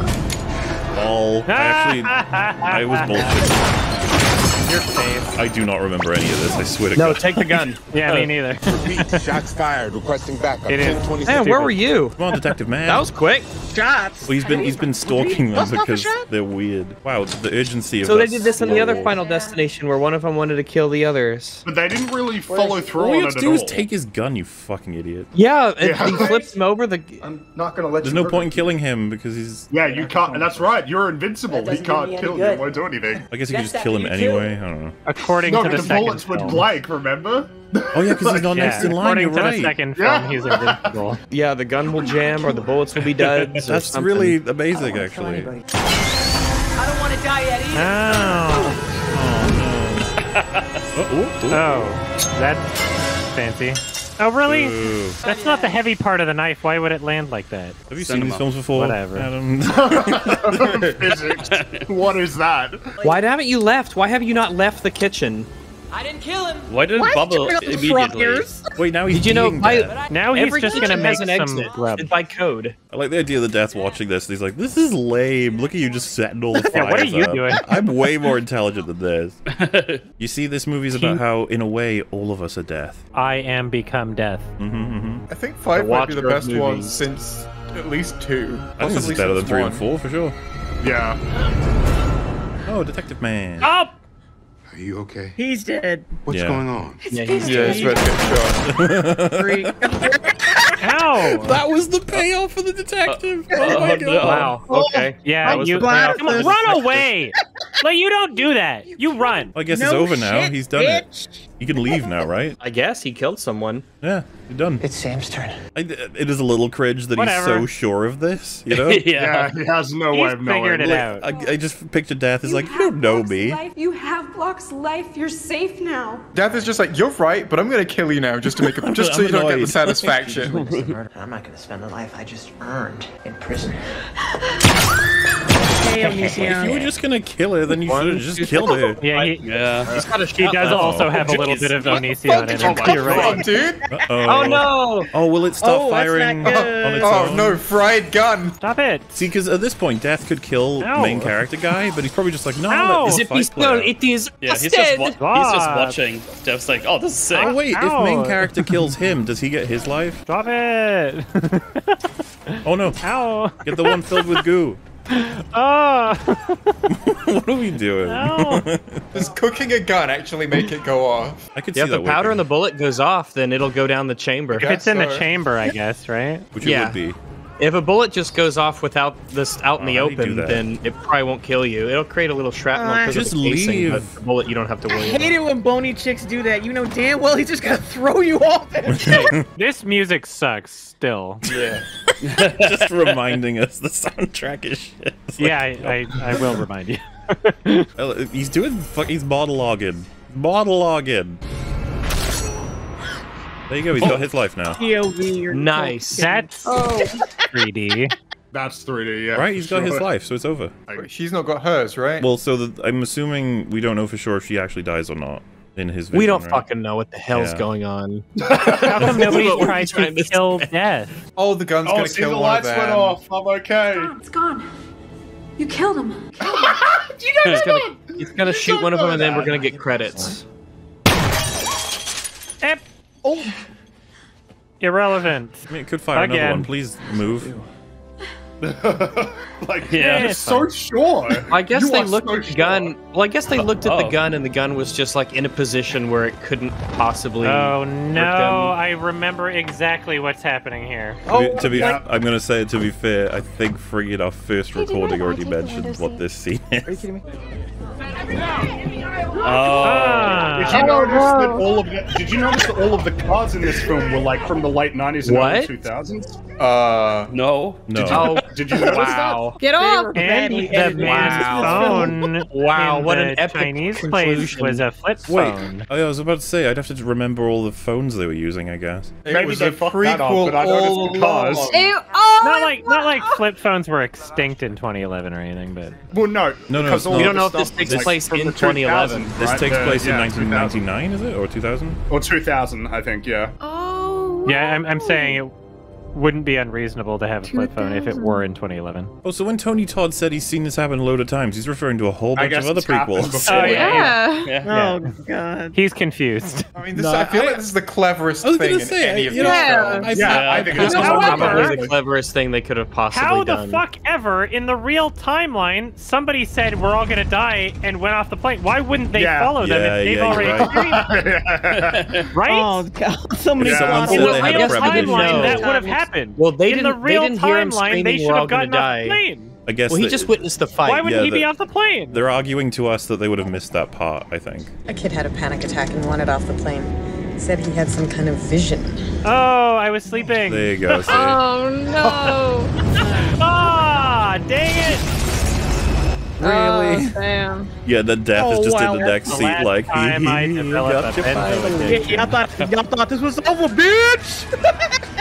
Lol. I actually, I was bullshit. Your face. I do not remember any of this. I swear to No, God. take the gun. Yeah, me uh, neither. Repeat. Shots fired. Requesting backup. It is. 1026. Man, where were you? Come on, Detective Man. That was quick. Shots. Well, he's been he's been stalking them because they're weird. Wow, the urgency of it. So they did this in the other Final Destination, where one of them wanted to kill the others. But they didn't really follow through All on you have to at do is take his gun, you fucking idiot. Yeah, and Yeah. he flips him over. The I'm not gonna let There's you. no hurt point in killing him because he's. Yeah, you can't. And that's right. You're invincible. He can't kill you. good. Won't do anything. I guess you could just kill him that can you anyway. I don't know. According No, to the the second bullets would film. blank. Remember? Oh yeah, because he's not next in line. According You're to right. the second Yeah. film, he's invincible. yeah, the gun will jam, or the bullets will be duds. or That's something. really amazing, actually. I don't want to die yet either. Oh, Oh, ooh, ooh. oh, that's fancy. Oh, really? Ooh. That's not the heavy part of the knife. Why would it land like that? Have you Send seen him these up. films before? Whatever. Adam? Physics. What is that? Why haven't you left? Why have you not left the kitchen? I didn't kill him. Why did Why Bubba did immediately? fryers? Wait, now he's Did you know being by- Now he's Every just gonna make has an some grub. by code. I like the idea that Death watching this and he's like, this is lame. Look at you just setting all the fires Yeah, what are you up. doing? I'm way more intelligent than this. You see, this movie's about how, in a way, all of us are death. I am become death. Mm-hmm, mm-hmm. I think five The might be the Watcher of best one since at least two. I think this is better than three one. and four for sure. Yeah. Oh, Detective Man. Oh, Are you okay? He's dead. What's Yeah. going on? Yeah, he's Yeah, it's about to get shot. Three. Ow! That was the payoff for the detective. Uh, oh my uh, God. Uh, wow. Oh, okay. Yeah, That was you the come on, run away. like you don't do that. You run. I guess No it's over now. He's done it. You can leave now, right? I guess he killed someone. Yeah, you're done. It's Sam's turn. I, it is a little cringe that Whatever. he's so sure of this, you know? Yeah, he has no way of knowing. figured it Like, out. I, I just pictured Death as like, you don't know me. Life. You have Block's life. You're safe now. Death is just like, you're right, but I'm gonna kill you now just to make it, just so I'm you don't get the satisfaction. I'm not gonna spend the life I just earned in prison. Hey, If you were just gonna kill her, then you should have just killed her. Yeah, he, Yeah. He's got a he does shotgun. also have a little bit of Onision in him. You're right. Oh, dude. Uh-oh. Oh no! Oh, will it start Oh, firing on its Oh own? no, fried gun. Stop it. See, because at this point, Death could kill Ow. main character guy, but he's probably just like, no, Ow. let Is It fight is play no, out. it is Yeah, he's just, busted. wa- he's just watching. Death's like, oh, this is sick. Oh wait, if main character kills him, does he get his life? Stop it. Oh no, Ow. get the one filled with goo. Oh. what are we doing? Ow. Does cooking a gun actually make it go off? I could Yeah, see if the powder working, and the bullet goes off, then it'll go down the chamber. If it's in the chamber, I guess, right? which it would be. If a bullet just goes off without this out in Oh, the how do you do open, then it probably won't kill you. It'll create a little shrapnel Uh, because Just of the casing, leave. but the bullet you don't have to I worry hate about. it when bony chicks do that. You know damn well he's just gonna throw you off. This music sucks still. Yeah. just reminding us the soundtrack is shit. Like, Yeah, I, I, I will remind you. oh, he's doing fuck. He's monologuing. Monologuing. There you go. He's got his life now. POV. Nice. That's Oh, 3D. That's 3D, yeah. Right, he's got his life, so it's over. Wait, she's not got hers, right? Well, so the, I'm assuming we don't know for sure if she actually dies or not in his. Vision, We don't right? fucking know what the hell's Yeah. going on. How come nobody What to to kill say. Death? oh, the gun's Oh, gonna see, kill the one of lights went off. I'm okay. It's gone. You killed him. He's gonna, he's gonna shoot one of them, and then we're gonna get credits. Ep. Oh. Irrelevant. I mean, it could fire another one. Please move. like, Yeah. you're so sure. I guess You they looked so at the sure. gun. Well, I guess they looked at the Oh. gun, and the gun was just like in a position where it couldn't possibly. Oh no. I remember exactly what's happening here. Oh, to be, to be yeah. I'm gonna say to be fair, I think friggin' our first Hey, recording mind if I already mentioned what this scene is. Are you is. kidding me? Oh. Ah. Did you notice that all of the, Did you notice that all of the cars in this film were like from the late 90s and early 2000s? Uh, No. No. Did you, Oh, did you notice wow! Get off! And the man's Wow. phone Wow, in what an epic Chinese place conclusion. was a flip Wait, phone. I was about to say I'd have to remember all the phones they were using. I guess. it was they a fucked that up, prequel but I noticed all the cars. Ew, oh, Not like not like flip phones were extinct in 2011 or anything, but Well, no. No, no, because it's all not. of We don't know if this takes place in 2011. 2000s, This right? takes The- place in yeah, 1999, is it, or 2000? 2000. Or 2000, I think, yeah. Oh. yeah, I'm, I'm saying it wouldn't be unreasonable to have a flip phone if it were in 2011. Oh, so when Tony Todd said he's seen this happen a load of times, he's referring to a whole bunch of other prequels. Oh, yeah. Yeah. Yeah. Oh god. He's confused. I mean, this, No, I feel I- like this is the cleverest I was thing gonna in say, any of you these know, Yeah. films. I, Yeah, I think This it's is However- probably the cleverest thing they could have possibly How the fuck ever in the real timeline somebody said we're all gonna die and went off the plane? Why wouldn't they Yeah. follow them Yeah, if they've yeah, already experienced it? Right? Oh god. So many Yeah. in the real timeline, that would have happened. Well, they in didn't. the real they didn't hear him timeline, screaming, they "We're should all have gonna gotten off die." the plane. I guess Well, he they- just witnessed the fight. Why wouldn't yeah, he be the- off the plane? They're arguing to us that they would have missed that part. I think. A kid had a panic attack and wanted off the plane. Said he had some kind of vision. Oh, I was sleeping. There you go. See? Oh no. Ah, dang it! Oh, damn. yeah, the death Oh, is just wow. in the next The seat, last like time I he developed got a you pencil finally. addiction. Y'all thought y'all thought this was over, bitch.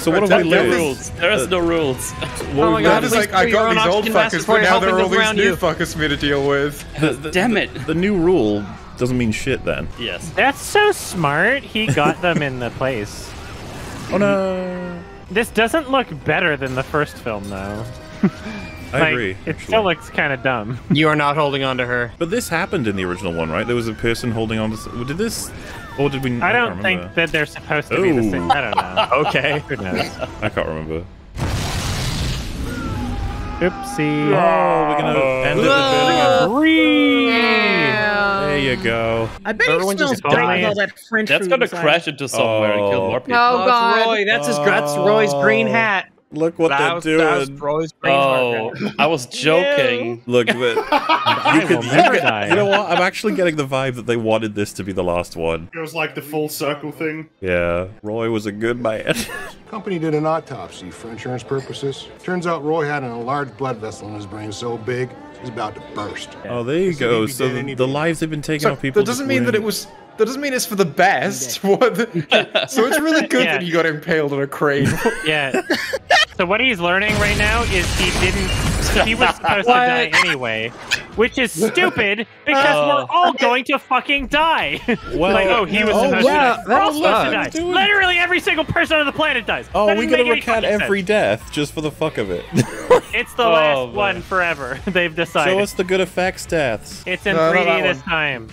So what have There's we no learned? rules. There's no rules. Oh my god! That is please like, I got own these old oxygen mask fuckers, but now there are helping all these new you. fuckers for me to deal with. The- the- Damn it. The new rule doesn't mean shit then. Yes. That's so smart. He got them in the place. Oh no. This doesn't look better than the first film, though. I agree. It actually. still looks kind of dumb. You are not holding on to her. But this happened in the original one, right? There was a person holding on to. s- Did this? Or did we? I can't don't think that they're supposed to be the same. I don't know. Okay. Who knows? I can't remember. Oopsie. Oh, we're gonna oh. end it with burning a Green. Yeah. There you you go. I bet it Everyone smells just great with dies. all that French That's gonna inside. crash into somewhere and kill Oh. more people. Oh, Oh, God. it's Roy. That's his. That's Roy's green oh. hat. Look what that they're was, doing. That was Oh. I was joking. Look, but you, could, you, never get- die. you know what? I'm actually getting the vibe that they wanted this to be the last one. It was like the full circle thing. Yeah, Roy was a good man. Company did an autopsy for insurance purposes. Turns out Roy had an enlarged blood vessel in his brain so big he's about to burst. oh, there you So go. So the, the lives they've been taking So off people. that doesn't just mean that it was. That doesn't mean it's for the best. What? the- so it's really good Yeah. that he got impaled on a crane. Yeah. so what he's learning right now is he didn't. He was supposed to die anyway, which is stupid because Oh. we're all going to fucking die. Well, like, oh, he was oh, supposed yeah, to die. We're all that supposed to die. Dude. Literally every single person on the planet dies. Oh, That we doesn't gotta recount every sense. death just for the fuck of it. It's the Oh, last man. one forever. They've decided. Show us the good effects deaths. It's in No, 3D that this time.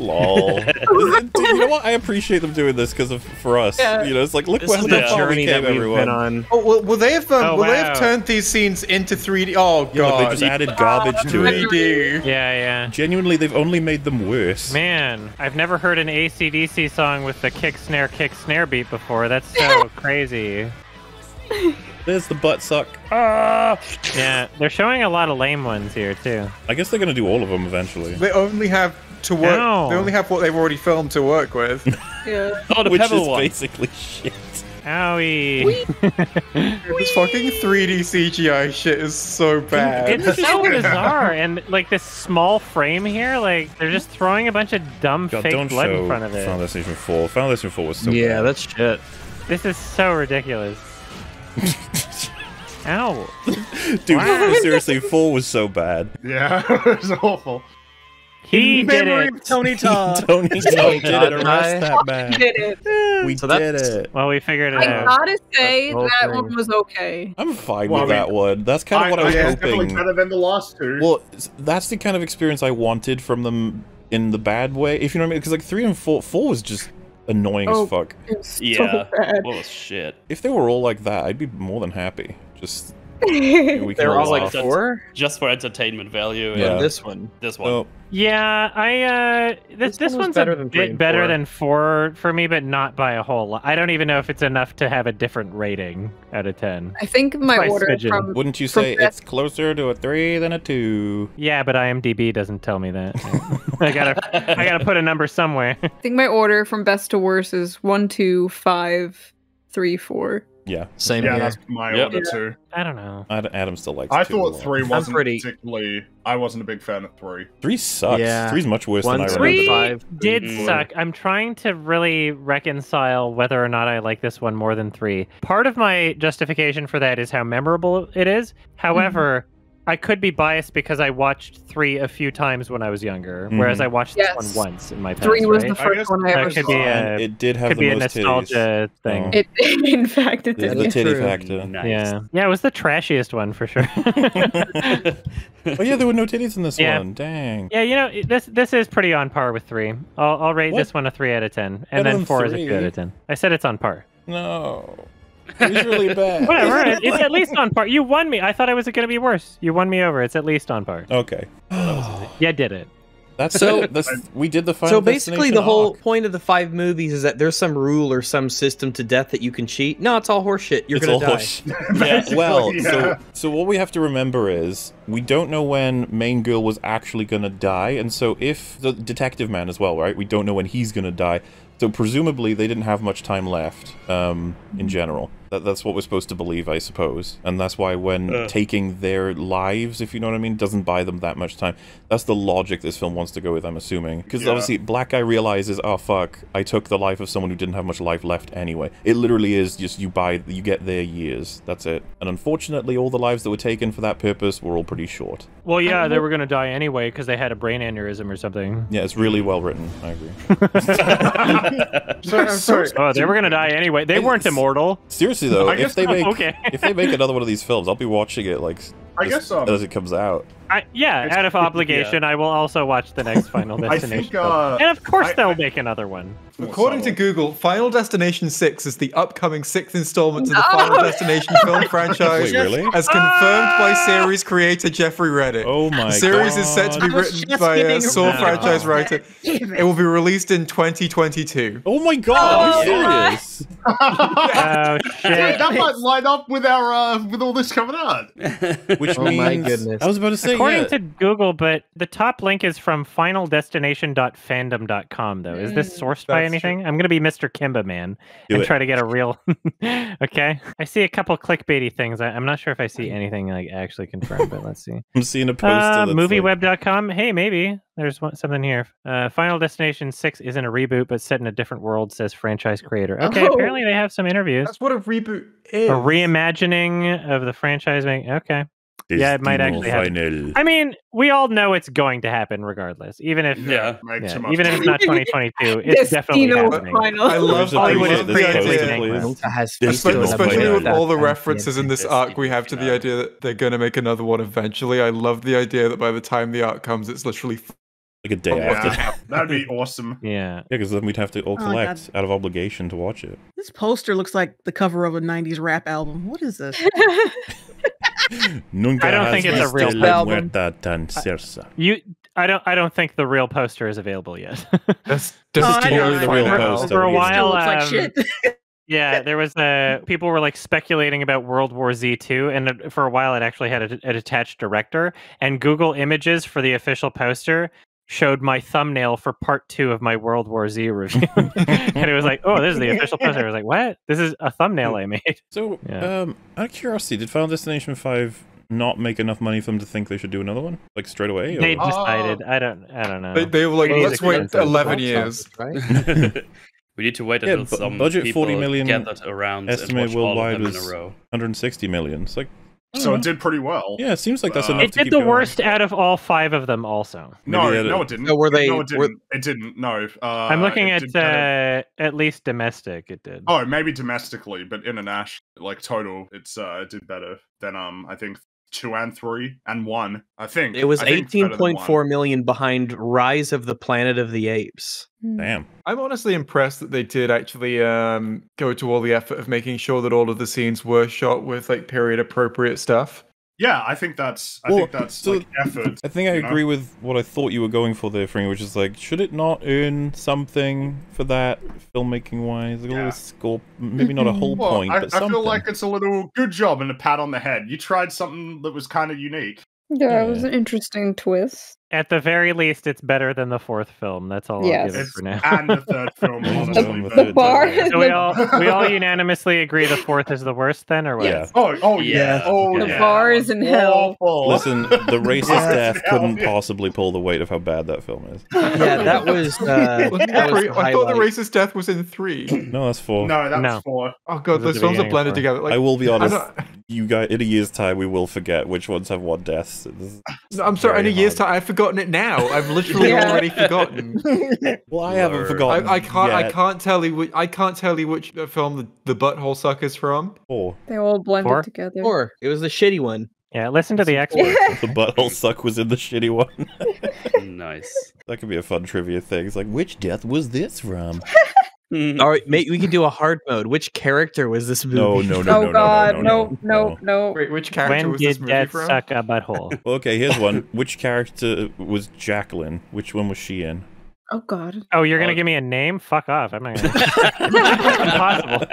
Lol. Dude, you know what? I appreciate them doing this because of for us. Yeah. You know, it's like look This where is the the we journey came, that we've everyone. been on. Oh, will, will they have um, Oh, will they have turned these scenes into 3D? Oh god, Yeah, they just added garbage to it. 3D. Yeah, yeah. Genuinely, they've only made them worse. Man, I've never heard an ACDC song with the kick snare kick snare beat before. That's so crazy. There's the butt suck. Ah! Yeah, they're showing a lot of lame ones here too. I guess they're gonna do all of them eventually. They only have to work. Ow. They only have what they've already filmed to work with. Yeah. Oh, the Which pebble is one. basically shit. Owie. this fucking 3D CGI shit is so bad. It's so bizarre, and like this small frame here, like they're just throwing a bunch of dumb God, fake don't blood show in front of it. Final Destination 4. Final Destination 4 was so bad. yeah, bad. that's shit. This is so ridiculous. Ow. Dude, Wow. seriously, 4 was so bad. Yeah, it was awful. He did Memory it. of Tony Todd. Tony Todd did it. Arrest that man. Did it. We So did it. Well, we figured it I out. gotta say that thing. one was okay. I'm fine Well, with I mean, that one. That's kind of what I, was yeah, it's definitely hoping. better than the last two. Well, that's the kind of experience I wanted from them in the bad way, if you know what I mean. Because like three and four, four was just annoying Oh. as fuck. It's Yeah. so bad. What was shit? If they were all like that, I'd be more than happy. Just we can They're all like laugh. four. Just for entertainment value. Yeah. and This one. This one. Oh, Yeah, I uh this This this, one one's better a than three bit better four. than four for me, but not by a whole lot. I don't even know if it's enough to have a different rating out of ten. I think my By order smidgen. from wouldn't you from say best- it's closer to a three than a two? Yeah, but IMDb doesn't tell me that. I gotta I gotta put a number somewhere. I think my order from best to worst is one, two, five, three, four. Yeah, Same yeah, here. that's my Yep. order too. I don't know. Ad- Adam still likes. I two thought three wasn't pretty- particularly. I wasn't a big fan of three. Three sucks. Yeah. Three's much worse One, than I two, remember. Three five, did three, four. suck. I'm trying to really reconcile whether or not I like this one more than three. Part of my justification for that is how memorable it is. However, I could be biased because I watched three a few times when I was younger, whereas Mhm. I watched Yes. this one once in my past. Three was right? the first guess one I ever could saw. be a And it did have could the be a most titties. nostalgia thing. Oh. It, in fact, it The, did. the titty True. factor. Yeah, yeah, it was the trashiest one for sure. Oh yeah, there were no titties in this Yeah. one. Dang. yeah, you know this this is pretty on par with three. I'll I'll rate What? this one a three out of ten, Better and then than four is a three? two out of ten. I said it's on par. No. It was really bad. Whatever, it- it's at least on par. You won me. I thought I was going to be worse. You won me over. It's at least on par. Okay. You did it. That's So- so. That's, we did the final. So basically, the whole arc. point of the five movies is that there's some rule or some system to death that you can cheat. No, it's all horseshit. You're It's gonna all die. horseshit. yeah. Well, yeah. so so what we have to remember is we don't know when main girl was actually gonna die, and so if the detective man as well, right? We don't know when he's gonna die. So presumably they didn't have much time left. Um, in general, that, that's what we're supposed to believe, I suppose, and that's why when Ugh. taking their lives, if you know what I mean, doesn't buy them that much time. That's the logic this film wants to go with. I'm assuming because Yeah. obviously black guy realizes, oh fuck, I took the life of someone who didn't have much life left anyway. It literally is just you buy, you get their years. That's it. And unfortunately, all the lives that were taken for that purpose were all pretty short. Well, yeah, they were going to die anyway because they had a brain aneurysm or something. Yeah, it's really well written. I agree. So, I'm sorry. Oh, they were going to die anyway. They weren't immortal. Seriously though, I if they make Okay. if they make another one of these films, I'll be watching it like I guess um, as it comes out. I, yeah, out of obligation, I will also watch the next Final I Destination. think, uh, and of course, I- they'll make another one. According to Google, Final Destination 6 is the upcoming sixth installment to the No. Final Destination film franchise, Wait, really? as confirmed by series creator Jeffrey Reddick. Oh my The series is set to be written by a getting Saw ready. franchise Oh, writer. It will be released in 2022. Oh my god, are you Oh, serious? Oh Dude, shit! that might line up with our uh, with all this coming out. Which Oh my goodness. I was about to say According yeah. to Google, but the top link is from finaldestination.fandom.com, though. Is this sourced by That's anything? I'm going to be Mr. Kimba Man Do and it. try to get a real. okay. I see a couple clickbaity things. I, I'm not sure if I see anything like actually confirmed, but let's see. I'm seeing a post. Uh, that's like, movieweb.com. Hey, maybe there's one, something here. Uh, Final Destination 6 isn't a reboot, but set in a different world, says franchise creator. Okay, Oh. apparently they have some interviews. That's what a reboot is. A reimagining of the franchise. Making, okay. Yeah, it might Destino actually happen. Final. I mean, we all know it's going to happen regardless. Even if Yeah. Make yeah, even if it's not 2022, it's definitely Destino happening. final. I love, I Hollywood is love the idea. has Destino Especially, especially Final. with all the references in this arc, we have to the idea that they're going to make another one eventually. I love the idea that by the time the arc comes, it's literally like a day after. Yeah, Yeah, that'd be awesome. Yeah. Yeah, because then we'd have to all Oh, collect out of obligation to watch it. This poster looks like the cover of a '90s rap album. What is this? Nunca I don't has think it's a real la album. muerta tan cerca. You I don't I don't think the real poster is available yet. That's Oh, I the real know. poster. For a while, Still looks like um, shit. Yeah, there was a people were like speculating about World War Z two, and for a while it actually had a, an attached director. And Google Images for the official poster showed my thumbnail for part two of my World War Z review, and it was like, "Oh, this is the official poster." I was like, "What? This is a thumbnail I made." So, Yeah. um, out of curiosity, did Final Destination Five not make enough money for them to think they should do another one, like straight away? They or- decided. I don't. I don't know. They, they were like, It is let's wait 11 years. right? we need to wait Yeah, until bu- some budget people 40 million gathered around and estimate watch all of worldwide them in was a row. 160 million. It's like, I don't So know. it did pretty well. yeah, it seems like that's Uh, enough it did keep the going. worst out of all five of them. Also, No, Maybe they had no, it didn't. So were they- No, it didn't. It didn't. No. Uh, I'm looking at did better. uh, at least domestic. It did. Oh, maybe domestically, but international, like total, it's uh, it did better than um, I think two and three and one. I think It was I think better than one. 18.4 million behind Rise of the Planet of the Apes. Damn. I'm honestly impressed that they did actually um, go to all the effort of making sure that all of the scenes were shot with like period appropriate stuff. Yeah, I think that's. I Well, think that's so- like effort. I think I you know? agree with what I thought you were going for there, Fring, which is like, should it not earn something for that filmmaking wise? Like a Yeah. little score, maybe not a whole Well, point, I, but I something. feel like it's a little good job and a pat on the head. You tried something that was kind of unique. Yeah, it was an interesting twist. At the very least, it's better than the fourth film. That's all I'll Yes. give it for now. And the third film, honestly. The The bar is So we all we all unanimously agree the fourth is the worst then, or what? Yeah. Oh, oh yeah. Yeah. Oh, the yeah. bar is in hell. Listen, the racist Yeah. death couldn't Yeah. possibly pull the weight of how bad that film is. Yeah, that was. Uh, that that was I thought the racist death was in three. No, that's four. No, that's No. four. Oh god, those films are blended or- together. Like, I will be honest. You guys, in a year's time, we will forget which ones have what deaths. No, I'm sorry. In a year's time, I've forgotten it now. I've literally Yeah. already forgotten. Well, I haven't forgotten. I, I can't. I can't tell you. Which, I can't tell you which uh, film the, the butthole sucker's from. Four. They all blended Four? together. Or it was the shitty one. Yeah, listen to the expert. The butthole suck was in the shitty one. nice. that could be a fun trivia thing. It's like, which death was this from? Hmm. All right, mate, we can do a hard mode. Which character was this movie? No, no, no, oh no, no, god, no, no, no, no, no. Wait, which character When was this did movie death from? suck a butthole? Well, okay, here's one. Which character was Jacqueline? Which one was she in? Oh god. Oh, you're gonna give me a name? Fuck off! I'm not gonna. Impossible.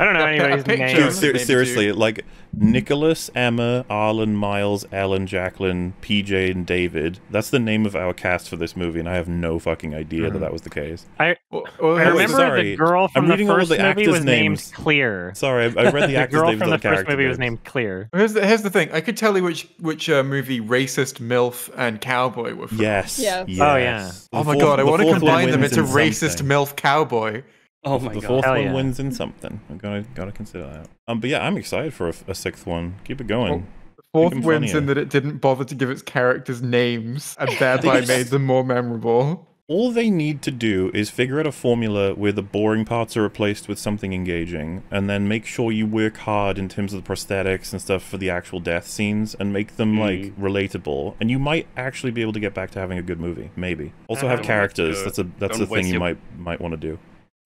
I don't know A pi- a anybody's name. Dude, ser- seriously, like Nicholas, Emma, Arlen, Miles, Ellen, Jacqueline, PJ, and David. That's the name of our cast for this movie, and I have no fucking idea that that was the case. I, Well, well, I remember sorry. the girl I'm from the reading first the movie actors' was named names. Clear. Sorry, I, I read the The actors' girl names, from not the first character movie was named Clear. Here's the, here's the thing. I could tell you which which uh, movie racist MILF and cowboy were from. Yes. Yes. yes. Oh, yeah. Oh my fourth- god, I want to combine them wins into racist something. MILF cowboy. Oh my the god. fourth Hell one yeah. wins in something. I'm gonna gotta consider that. Um, but yeah, I'm excited for a, a sixth one. Keep it going. Fourth them wins funnier. in that it didn't bother to give its characters names and thereby it's- made them more memorable. All they need to do is figure out a formula where the boring parts are replaced with something engaging, and then make sure you work hard in terms of the prosthetics and stuff for the actual death scenes, and make them like relatable. And you might actually be able to get back to having a good movie. Maybe. Also have characters. That's a that's don't a thing you your- might might want to do.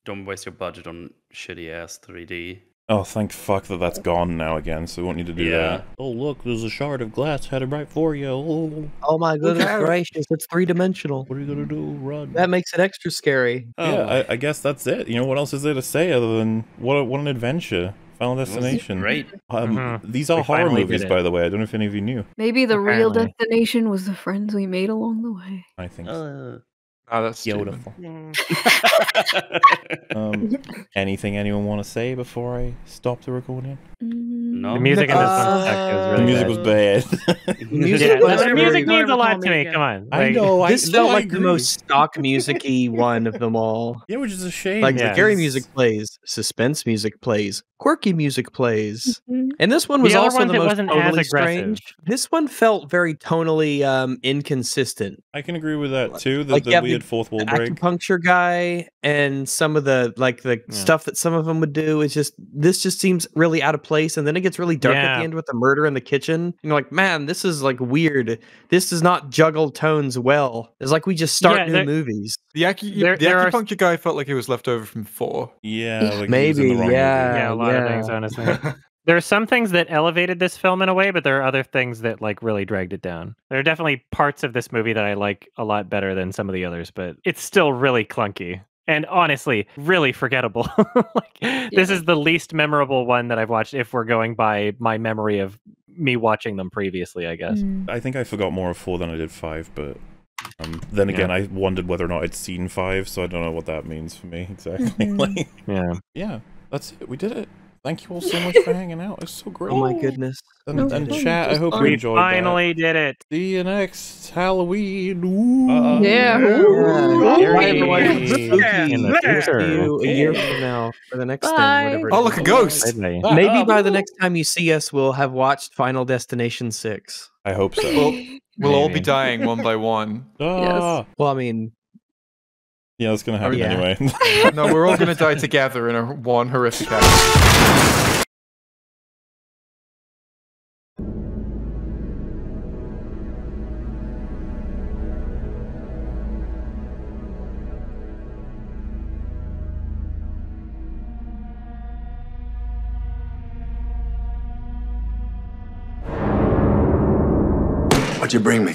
Don't waste your budget on shitty ass 3D. Oh, thank fuck that that's gone now again, so we won't need to do Yeah. that. Oh, look, there's a shard of glass headed right for you. Oh, Oh my goodness out. gracious, it's three dimensional. What are you gonna do? Run. That makes it extra scary. Yeah, I, I guess that's it. You know, what else is there to say other than what a, what an adventure? Final Destination. great. Um, Mhm. These are We horror movies, by the way. I don't know if any of you knew. Maybe the real destination was the friends we made along the way. I think. Uh, so. Oh, that's Beautiful. Mm. Um, anything anyone want to say before I stop the recording? no. The music in this one sucked. It was the music bad. was bad. Music Yeah, was the very- music means a lot to me. me Come on. I Like, know. I, This felt I like the most stock music-y one of them all. Yeah, which is a shame. Like Yeah. scary music plays, suspense music plays, quirky music plays, Mhm. and this one was other also ones, the most wasn't as tonally strange. This one felt very tonally um, inconsistent. I can agree with that too. The, Like, the you have the weird fourth wall break. acupuncture guy and some of the like the stuff that some of them would do is just this just seems really out of place, and then it gets really dark at the end with the murder in the kitchen. And you're like, man, this is like weird. This does not juggle tones well. It's like we just start Yeah, new there- movies. The, acu- There- the there are- acupuncture guy felt like he was left over from four. Yeah, like he was in Maybe, the wrong yeah. movie. yeah, a lot of things, honestly. there are some things that elevated this film in a way, but there are other things that like really dragged it down. There are definitely parts of this movie that I like a lot better than some of the others, but it's still really clunky. And honestly, really forgettable. like this is the least memorable one that I've watched if we're going by my memory of me watching them previously, I guess. Mm. I think I forgot more of four than I did five, but um, then again, Yeah. I wondered whether or not I'd seen five, so I don't know what that means for me exactly. Mhm. like, Yeah. yeah, that's it. We did it. Thank you all so much for hanging out. It's so great. Oh my goodness. And, No and chat, I hope you enjoyed We enjoyed finally did it. See you next Halloween. Ooh. Uh-oh. Yeah. Yeah, Bye, everyone. everyone. In the Spooky. future. See you a year from now for the next Bye. thing. Whatever. Oh, look, a ghost. Bye-bye. Maybe by the next time you see us, we'll have watched Final Destination Six. I hope so. We'll, we'll all be dying one by one. Ah. Well, I mean, Yeah, that's gonna oh, happen yeah. anyway. No, we're all going to die together in a one horrific accident. What'd you bring me?